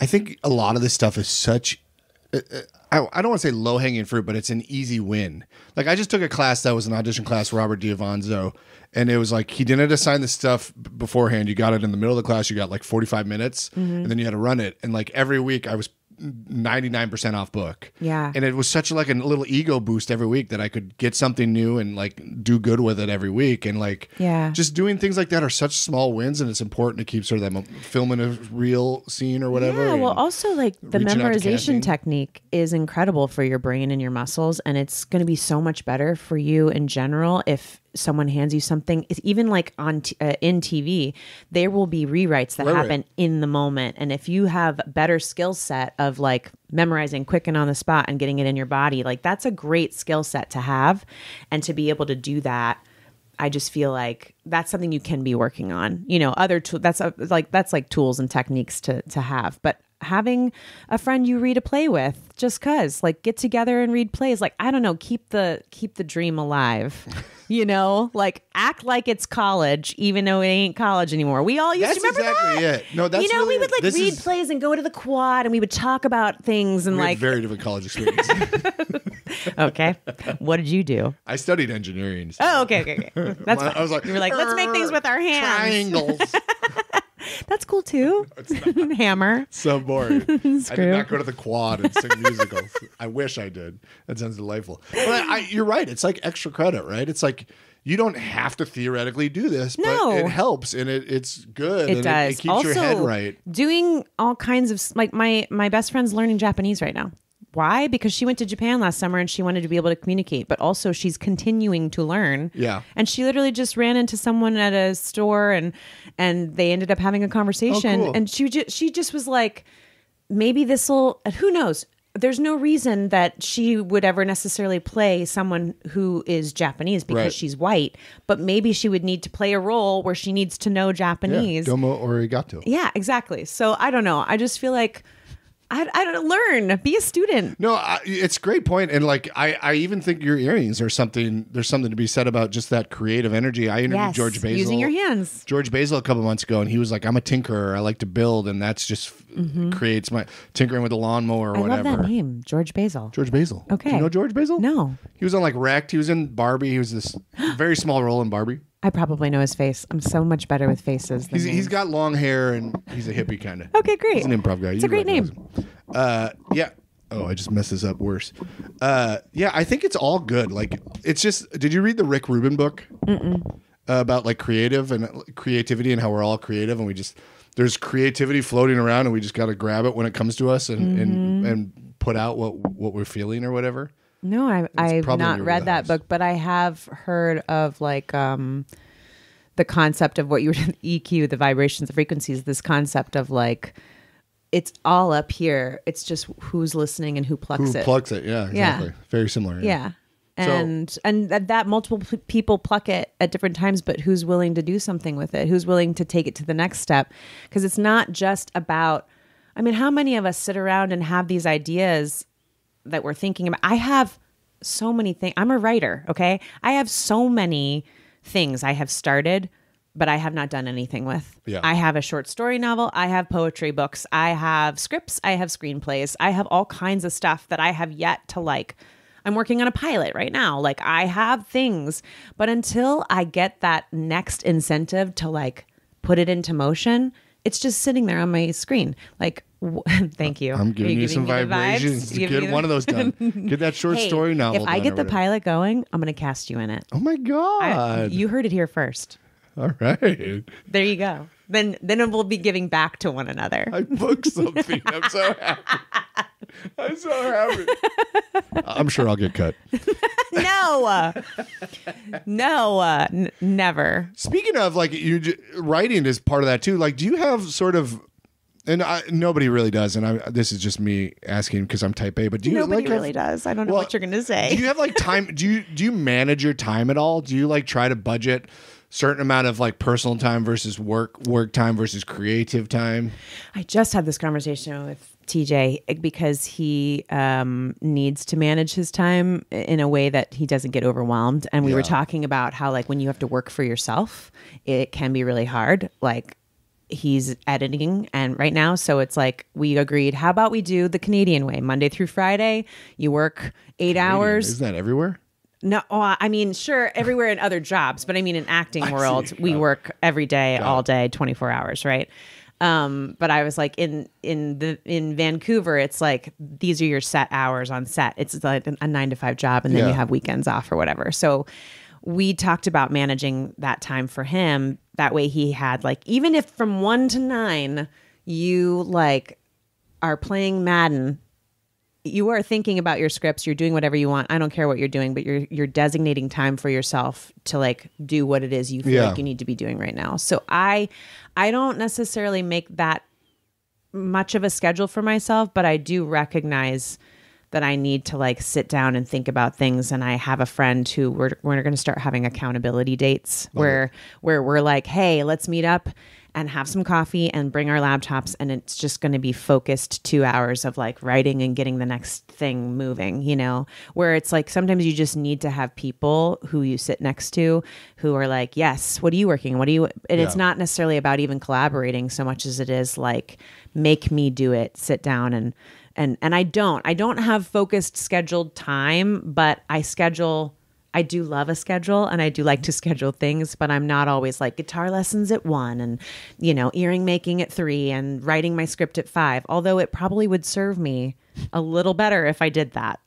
I think a lot of this stuff is such, uh, uh, I, I don't want to say low hanging fruit, but it's an easy win. Like I just took a class that was an audition class, Robert D'Avanzo, and it was like he didn't assign the stuff beforehand. You got it in the middle of the class. You got like 45 minutes, mm-hmm. and then you had to run it. And like every week, I was 99% off book. Yeah. And it was such like a little ego boost every week that I could get something new and like do good with it every week. And like, Yeah. just doing things like that are such small wins, and it's important to keep sort of that mo- filming a real scene or whatever. Yeah, well, also like the reaching out to memorization technique is incredible for your brain and your muscles, and it's going to be so much better for you in general if someone hands you something. It's even like on t- uh, in TV, there will be rewrites that Right, right. happen in the moment, and if you have better skill set of like memorizing quick and on the spot and getting it in your body, like that's a great skill set to have, and to be able to do that. I just feel like that's something you can be working on. You know, other tool that's a, like that's like tools and techniques to to have. But having a friend you read a play with, just cause, like get together and read plays. Like I don't know, keep the keep the dream alive. <laughs> You know, like act like it's college, even though it ain't college anymore. We all used That's to remember exactly that. it. No, that's you know, really we would like read is- plays and go to the quad, and we would talk about things and we like, very different college experience. <laughs> okay, what did you do? I studied engineering. so- Oh, okay, okay, okay. <laughs> That's I was like, you were like, let's make things with our hands. Triangles. <laughs> That's cool too. <laughs> <laughs> Hammer. so boring. <laughs> I did not go to the quad and sing musicals. I wish I did. That sounds delightful. But I, you're right. It's like extra credit, right? It's like you don't have to theoretically do this, but it helps and it, it's good. It and does. It, keeps also, your head right. Doing all kinds of like my my best friend's learning Japanese right now. Why? Because she went to Japan last summer and she wanted to be able to communicate, but also she's continuing to learn. Yeah. And she literally just ran into someone at a store and and they ended up having a conversation Oh, cool. and she just she just was like maybe this will who knows there's no reason that she would ever necessarily play someone who is Japanese because Right. she's white, but maybe she would need to play a role where she needs to know Yeah. Japanese. Domo origato. Yeah, exactly. So I don't know. I just feel like I, I don't learn. Be a student. No, I, it's a great point, and like I, I even think your earrings are something. There's something to be said about just that creative energy. I interviewed Yes, George Basil, using your hands. George Basil a couple months ago, and he was like, "I'm a tinkerer. I like to build, and that's just creates my tinkering with a lawnmower or Mm-hmm. I love whatever." that name, George Basil. George Basil. Okay. Do you know George Basil? No, He was on like Wrecked. He was in Barbie. He was this <gasps> very small role in Barbie. I probably know his face. I'm so much better with faces. Than He's, names. he's got long hair and he's a hippie kind of. okay, great. He's an improv guy. It's You a great name. him. Uh, yeah. Oh, I just messed this up worse. Uh, yeah, I think it's all good. Like, it's just. Did you read the Rick Rubin book Uh, about like creative and creativity and how we're all creative and we just there's creativity floating around and we just got to grab it when it comes to us and Mm-hmm. and and put out what what we're feeling or whatever. No, I, I've not read that house. book, but I have heard of like um, the concept of what you were <laughs> EQ, the vibrations, the frequencies. This concept of like it's all up here. It's just who's listening and who plucks Who it. plucks it? Yeah, Yeah. exactly. Very similar. Yeah. So- And and that, that multiple p- people pluck it at different times, but who's willing to do something with it? Who's willing to take it to the next step? Because it's not just about. I mean, how many of us sit around and have these ideas that we're thinking about? I have so many things. I'm a writer. Okay, I have so many things I have started, but I have not done anything with. Yeah. I have a short story novel. I have poetry books. I have scripts. I have screenplays. I have all kinds of stuff that I have yet to like. I'm working on a pilot right now. Like I have things, but until I get that next incentive to like put it into motion, it's just sitting there on my screen. Like, <laughs> thank you. I'm giving you, some me the vibes? vibrations You get me one of those done. <laughs> Get that short Hey, story novel. If I get the whatever. pilot going, I'm going to cast you in it. Oh my I- god! you heard it here first. All right, There you go. Then then we'll be giving back to one another. I booked something. I'm so happy. I'm so happy. I'm sure I'll get cut. <laughs> no, no, uh, n- never. Speaking of like you, j- writing is part of that too. Like, do you have sort of, and I, nobody really does, and I, this is just me asking because I'm type A. But do you Nobody like really does. I don't know Well, what you're going to say. do you have like time? Do you do you manage your time at all? Do you like try to budget certain amount of like personal time versus work work time versus creative time? I just had this conversation with TJ because he um, needs to manage his time in a way that he doesn't get overwhelmed. And we were talking about how, like, when you have to work for yourself, it can be really hard. Like, he's editing and right now so it's like we agreed how about we do the canadian way monday through friday you work eight hours Isn't that everywhere? no, oh, I mean, sure, everywhere in other jobs, but I mean, in acting <laughs> world, we work every day, all day, twenty four hours, right? Um, but I was like, in in the in Vancouver, it's like these are your set hours on set. It's like a nine to five job, and then Yeah. you have weekends off or whatever. So we talked about managing that time for him. That way, he had like even if from one to nine, you like are playing Madden you are thinking about your scripts you're doing whatever you want i don't care what you're doing but you're you're designating time for yourself to like do what it is you feel Yeah. like you need to be doing right now so i i don't necessarily make that much of a schedule for myself but i do recognize that i need to like sit down and think about things. And i have a friend who we're, we're going to start having accountability dates where where we're like hey let's meet up and have some coffee and bring our laptops. And it's just going to be focused two hours of like writing and getting the next thing moving you know? Where it's like sometimes you just need to have people who you sit next to who are like yes what are you working what are you and it's not necessarily about even collaborating so much as it is like make me do it sit down and and and I don't I don't have focused scheduled time but I schedule I do love a schedule and I do like to schedule things, but I'm not always like guitar lessons at one and, you know, earring making at three and writing my script at five. Although it probably would serve me a little better if I did that.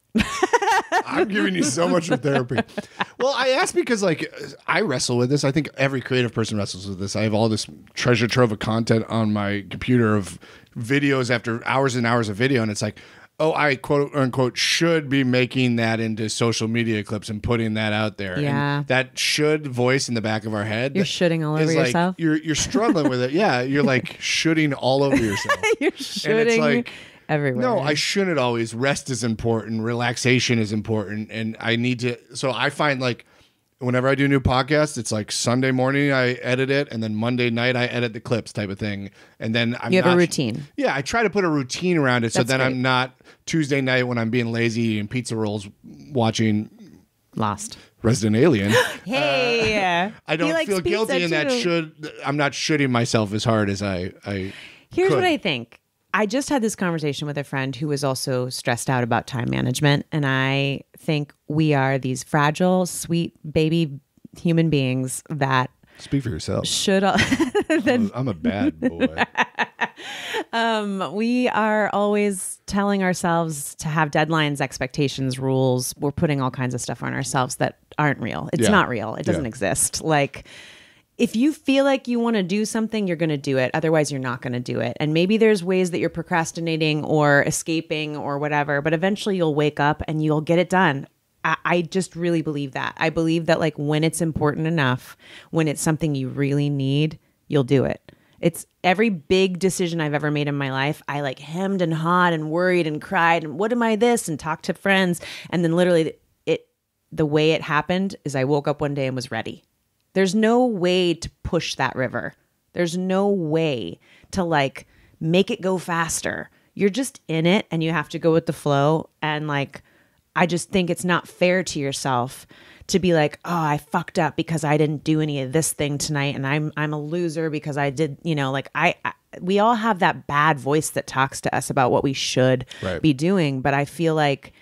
I'm giving you so much of therapy. Well, I ask because like I wrestle with this. I think every creative person wrestles with this. I have all this treasure trove of content on my computer of videos after hours and hours of video, and it's like, oh, I quote unquote should be making that into social media clips and putting that out there. And Yeah. that should voice in the back of our head. You're shooting all over like, yourself. You're you're struggling with it. <laughs> Yeah, you're like shooting all over yourself. <laughs> You're And shooting it's like everywhere. no, I shouldn't always. Rest is important. Relaxation is important, and I need to. So I find like whenever I do a new podcast, it's like Sunday morning I edit it, and then Monday night I edit the clips, type of thing. And then I'm You have a routine. Yeah, I try to put a routine around it, so That's then great. I'm not Tuesday night when I'm being lazy eating pizza rolls, watching Lost. Resident Alien. <laughs> Hey, Uh, I don't feel guilty in that should I'm not shooting myself as hard as I I. Here's could. what I think. I just had this conversation with a friend who was also stressed out about time management. And I think we are these fragile, sweet baby human beings that Speak for yourself. should, <laughs> I'm a bad boy. <laughs> um, we are always telling ourselves to have deadlines, expectations, rules. We're putting all kinds of stuff on ourselves that aren't real. It's Yeah. not real. It doesn't Yeah. exist. Like, if you feel like you want to do something, you're going to do it. Otherwise, you're not going to do it. And maybe there's ways that you're procrastinating or escaping or whatever, but eventually you'll wake up and you'll get it done. I, I just really believe that. I believe that, like, when it's important enough, when it's something you really need, you'll do it. It's every big decision I've ever made in my life. I like hemmed and hawed and worried and cried and what am I this and talked to friends. And then literally, it, the way it happened is I woke up one day and was ready. There's no way to push that river. There's no way to like make it go faster. You're just in it and you have to go with the flow. And like, I just think it's not fair to yourself to be like, oh, I fucked up because I didn't do any of this thing tonight, and I'm I'm a loser because I did, you know, like I, I we all have that bad voice that talks to us about what we should Right. be doing, but I feel like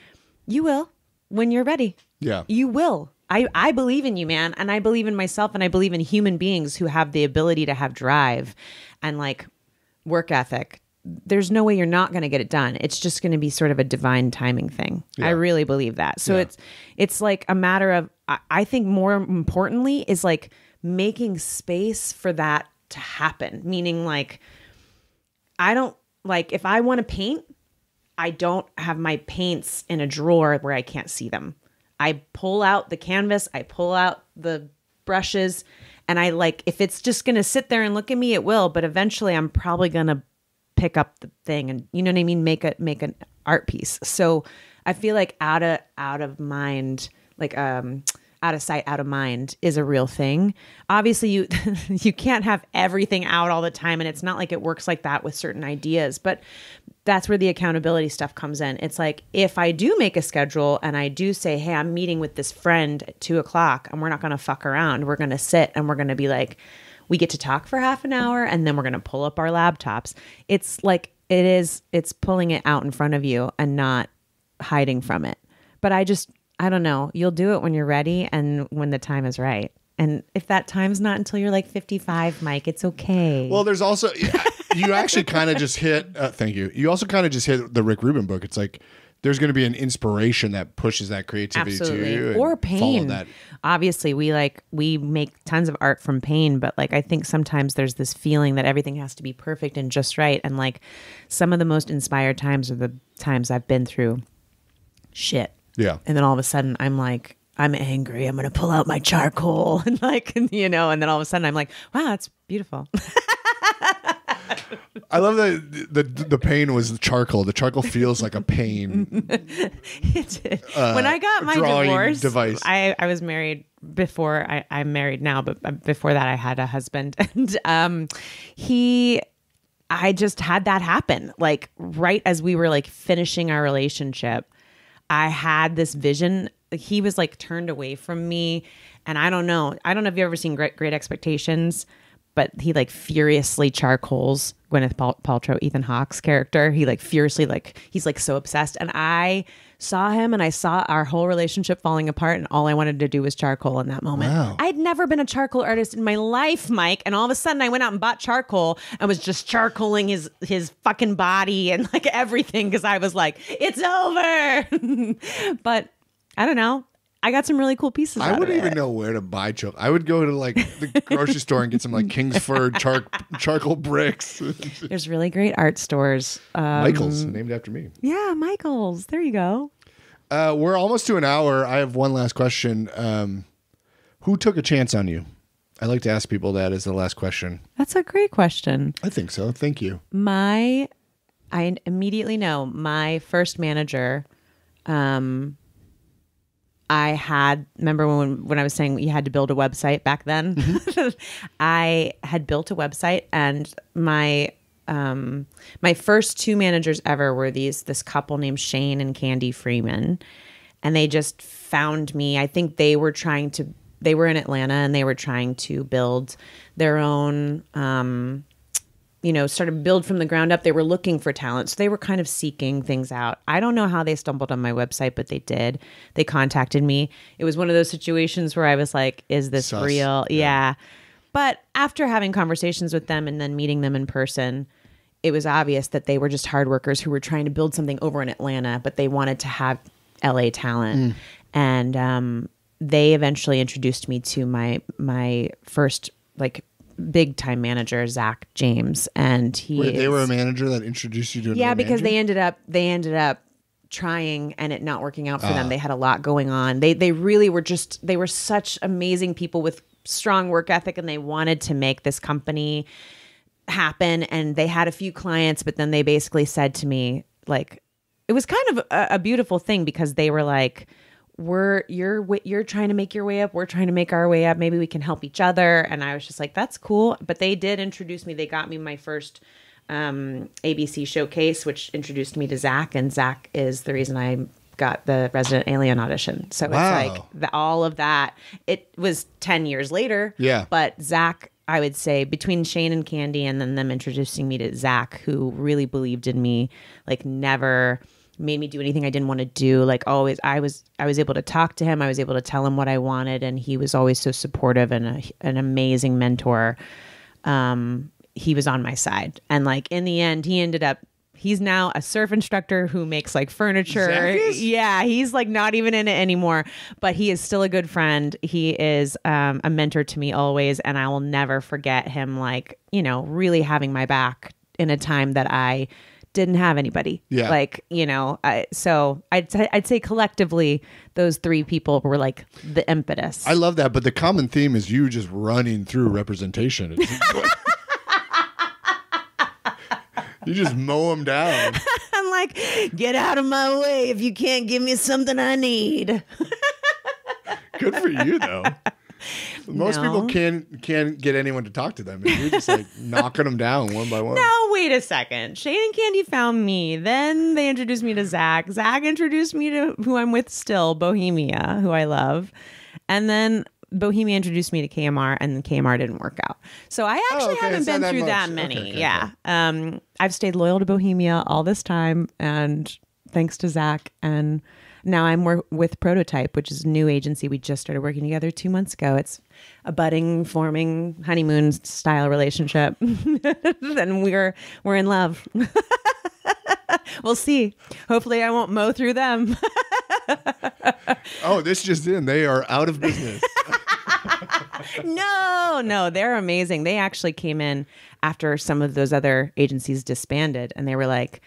you will when you're ready. Yeah. You will. I, I believe in you, man. And I believe in myself and I believe in human beings who have the ability to have drive and like work ethic. There's no way you're not going to get it done. It's just going to be sort of a divine timing thing. I really believe that. So Yeah. it's it's like a matter of I, I think more importantly is like making space for that to happen. Meaning like I don't like if I want to paint, I don't have my paints in a drawer where I can't see them. I pull out the canvas, I pull out the brushes, and I like if it's just going to sit there and look at me, it will, but eventually I'm probably going to pick up the thing and you know what I mean, make a make an art piece. So I feel like out of out of mind, like um out of sight, out of mind is a real thing. Obviously, you <laughs> you can't have everything out all the time, and it's not like it works like that with certain ideas. But that's where the accountability stuff comes in. It's like if I do make a schedule and I do say, "Hey, I'm meeting with this friend at two o'clock, and we're not going to fuck around. We're going to sit and we're going to be like." We get to talk for half an hour and then we're going to pull up our laptops. It's like it is, it's pulling it out in front of you and not hiding from it. But I just, I don't know. You'll do it when you're ready and when the time is right. And if that time's not until you're like 55, Mike, it's okay. Well, there's also you actually kind of just hit. Uh, thank you. You also kind of just hit the Rick Rubin book. It's like there's going to be an inspiration that pushes that creativity to you, or pain That obviously we like we make tons of art from pain but like i think sometimes there's this feeling that everything has to be perfect and just right and like some of the most inspired times are the times i've been through shit yeah. and then all of a sudden i'm like i'm angry i'm gonna pull out my charcoal <laughs> and like you know and then all of a sudden i'm like wow that's beautiful <laughs> I love that the the pain was the charcoal. The charcoal feels like a pain. <laughs> It did. when I got my Uh, divorce, device. I, I was married before I, I'm married now, but uh, before that I had a husband and um he I just had that happen. Like right as we were like finishing our relationship, I had this vision. He was like turned away from me. And I don't know. I don't know if you've ever seen Great Great Expectations, but he like furiously charcoals Gwyneth Pal- Paltrow, Ethan Hawke's character. He like furiously like he's like so obsessed. And I saw him and I saw our whole relationship falling apart, and all I wanted to do was charcoal in that moment. Wow. I'd never been a charcoal artist in my life, Mike, and all of a sudden I went out and bought charcoal and was just charcoaling his his fucking body and like everything because I was like, it's over. <laughs> but I don't know. I got some really cool pieces. I wouldn't even know where to buy charcoal. I would go to like the grocery store and get some like <laughs> Kingsford char- charcoal bricks. <laughs> There's really great art stores. Um, Michaels, named after me. yeah, Michaels. There you go. Uh, we're almost to an hour. I have one last question. Um, who took a chance on you? I like to ask people that as the last question. That's a great question. I think so. Thank you. My, I immediately know my first manager. Um, I had remember when when I was saying you had to build a website back then. <laughs> I had built a website, and my um, my first two managers ever were these this couple named Shane and Candy Freeman, and they just found me. I think they were trying to. They were in Atlanta and they were trying to build their own um, you know, started to build from the ground up. They were looking for talent. So they were kind of seeking things out. I don't know how they stumbled on my website, but they did. They contacted me. It was one of those situations where I was like, is this Sus. real? Yeah. But after having conversations with them and then meeting them in person, it was obvious that they were just hard workers who were trying to build something over in Atlanta, but they wanted to have LA talent. And um, they eventually introduced me to my my first like big time manager, Zach James, and he Wait, they were a manager that introduced you to yeah because manager? they ended up they ended up trying and it not working out for Ah. them. They had a lot going on. They they really were just they were such amazing people with strong work ethic and they wanted to make this company happen and they had a few clients but then they basically said to me like it was kind of a, a beautiful thing because they were like we're you're you're trying to make your way up we're trying to make our way up maybe we can help each other and i was just like that's cool but they did introduce me they got me my first um, abc showcase which introduced me to zach and zach is the reason i got the Resident Alien audition. So Wow. it's like the, all of that. It was 10 years later. Yeah. But Zach, I would say between Shane and Candy and then them introducing me to Zach, who really believed in me, like never made me do anything I didn't want to do. Like always, I was I was able to talk to him. I was able to tell him what I wanted, and he was always so supportive and a, an amazing mentor. Um, he was on my side, and like in the end, he ended up. He's now a surf instructor who makes like furniture. Yeah, he's like not even in it anymore, but he is still a good friend. He is um, a mentor to me always, and I will never forget him. Like you know, really having my back in a time that I didn't have anybody. Yeah. like you know. I, so I'd say, I'd say collectively, those three people were like the impetus. I love that, but the common theme is you just running through representation. <laughs> You just mow them down. <laughs> I'm like, get out of my way if you can't give me something I need. Good for you, though. <laughs> <laughs> Most No. people can't can't get anyone to talk to them. And you're just like <laughs> knocking them down one by one. Now, wait a second. Shane and Candy found me. Then they introduced me to Zach. Zach introduced me to who I'm with still, Bohemia, who I love. And then Bohemia introduced me to KMR, and then KMR didn't work out. So I actually okay, haven't been that through much. that Okay, many. okay, yeah. Um, I've stayed loyal to Bohemia all this time, and thanks to Zach. And now I'm wor- with Prototype, which is a new agency. We just started working together two months ago. It's a budding, forming honeymoon style relationship, <laughs> and we're we're in love. <laughs> we'll see. Hopefully, I won't mow through them. Oh, this just in. They are out of business. <laughs> no, no, they're amazing. They actually came in after some of those other agencies disbanded and they were like,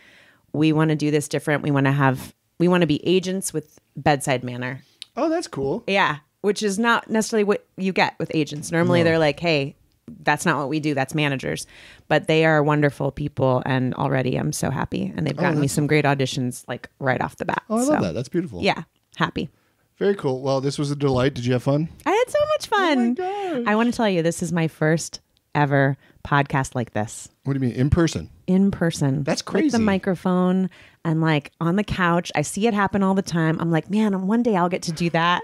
we want to do this different. We want to have, we want to be agents with bedside manner. oh, that's cool. Yeah. Which is not necessarily what you get with agents. Normally No. they're like, hey, that's not what we do. That's managers. But they are wonderful people. And already I'm so happy. And they've oh, gotten me some great auditions like right off the bat. Oh, I love that. That's beautiful. Yeah. Happy. Very cool. Well, this was a delight. Did you have fun? I had so much oh fun. gosh. I want to tell you, this is my first ever podcast like this What do you mean in person? in person. That's With crazy. the microphone and like on the couch. I see it happen all the time. I'm like, man, one day I'll get to do that.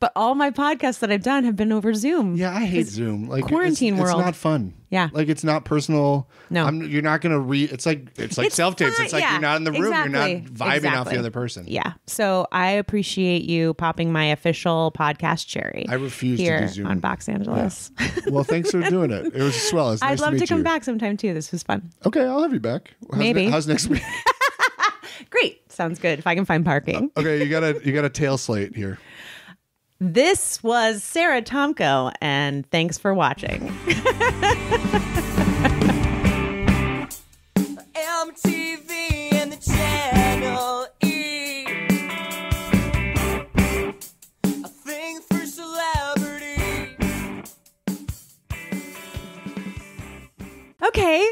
But all my podcasts that I've done have been over Zoom. Yeah, I hate Zoom. Like quarantine it's, world. It's not fun. Yeah. like it's not personal. No. I'm, you're not gonna read. It's like it's like self tapes. It's like Yeah, you're not in the room. You're not exactly. vibing off the other person. Yeah. So I appreciate you popping my official podcast cherry. I refuse to do Zoom. on Box Angeles. Well, thanks for doing it. It was swell. It's <laughs> nice I'd love to, to, come you. back sometime too. This was fun. Okay, I'll have you back. How's Maybe. Ne- how's next <laughs> week? Great. Sounds good. If I can find parking. okay, you got a you got a tail slate here. This was Sara Tomko, and thanks for watching. <laughs> MTV and the Channel E. A thing for celebrity. Okay.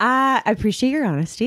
Uh, I appreciate your honesty.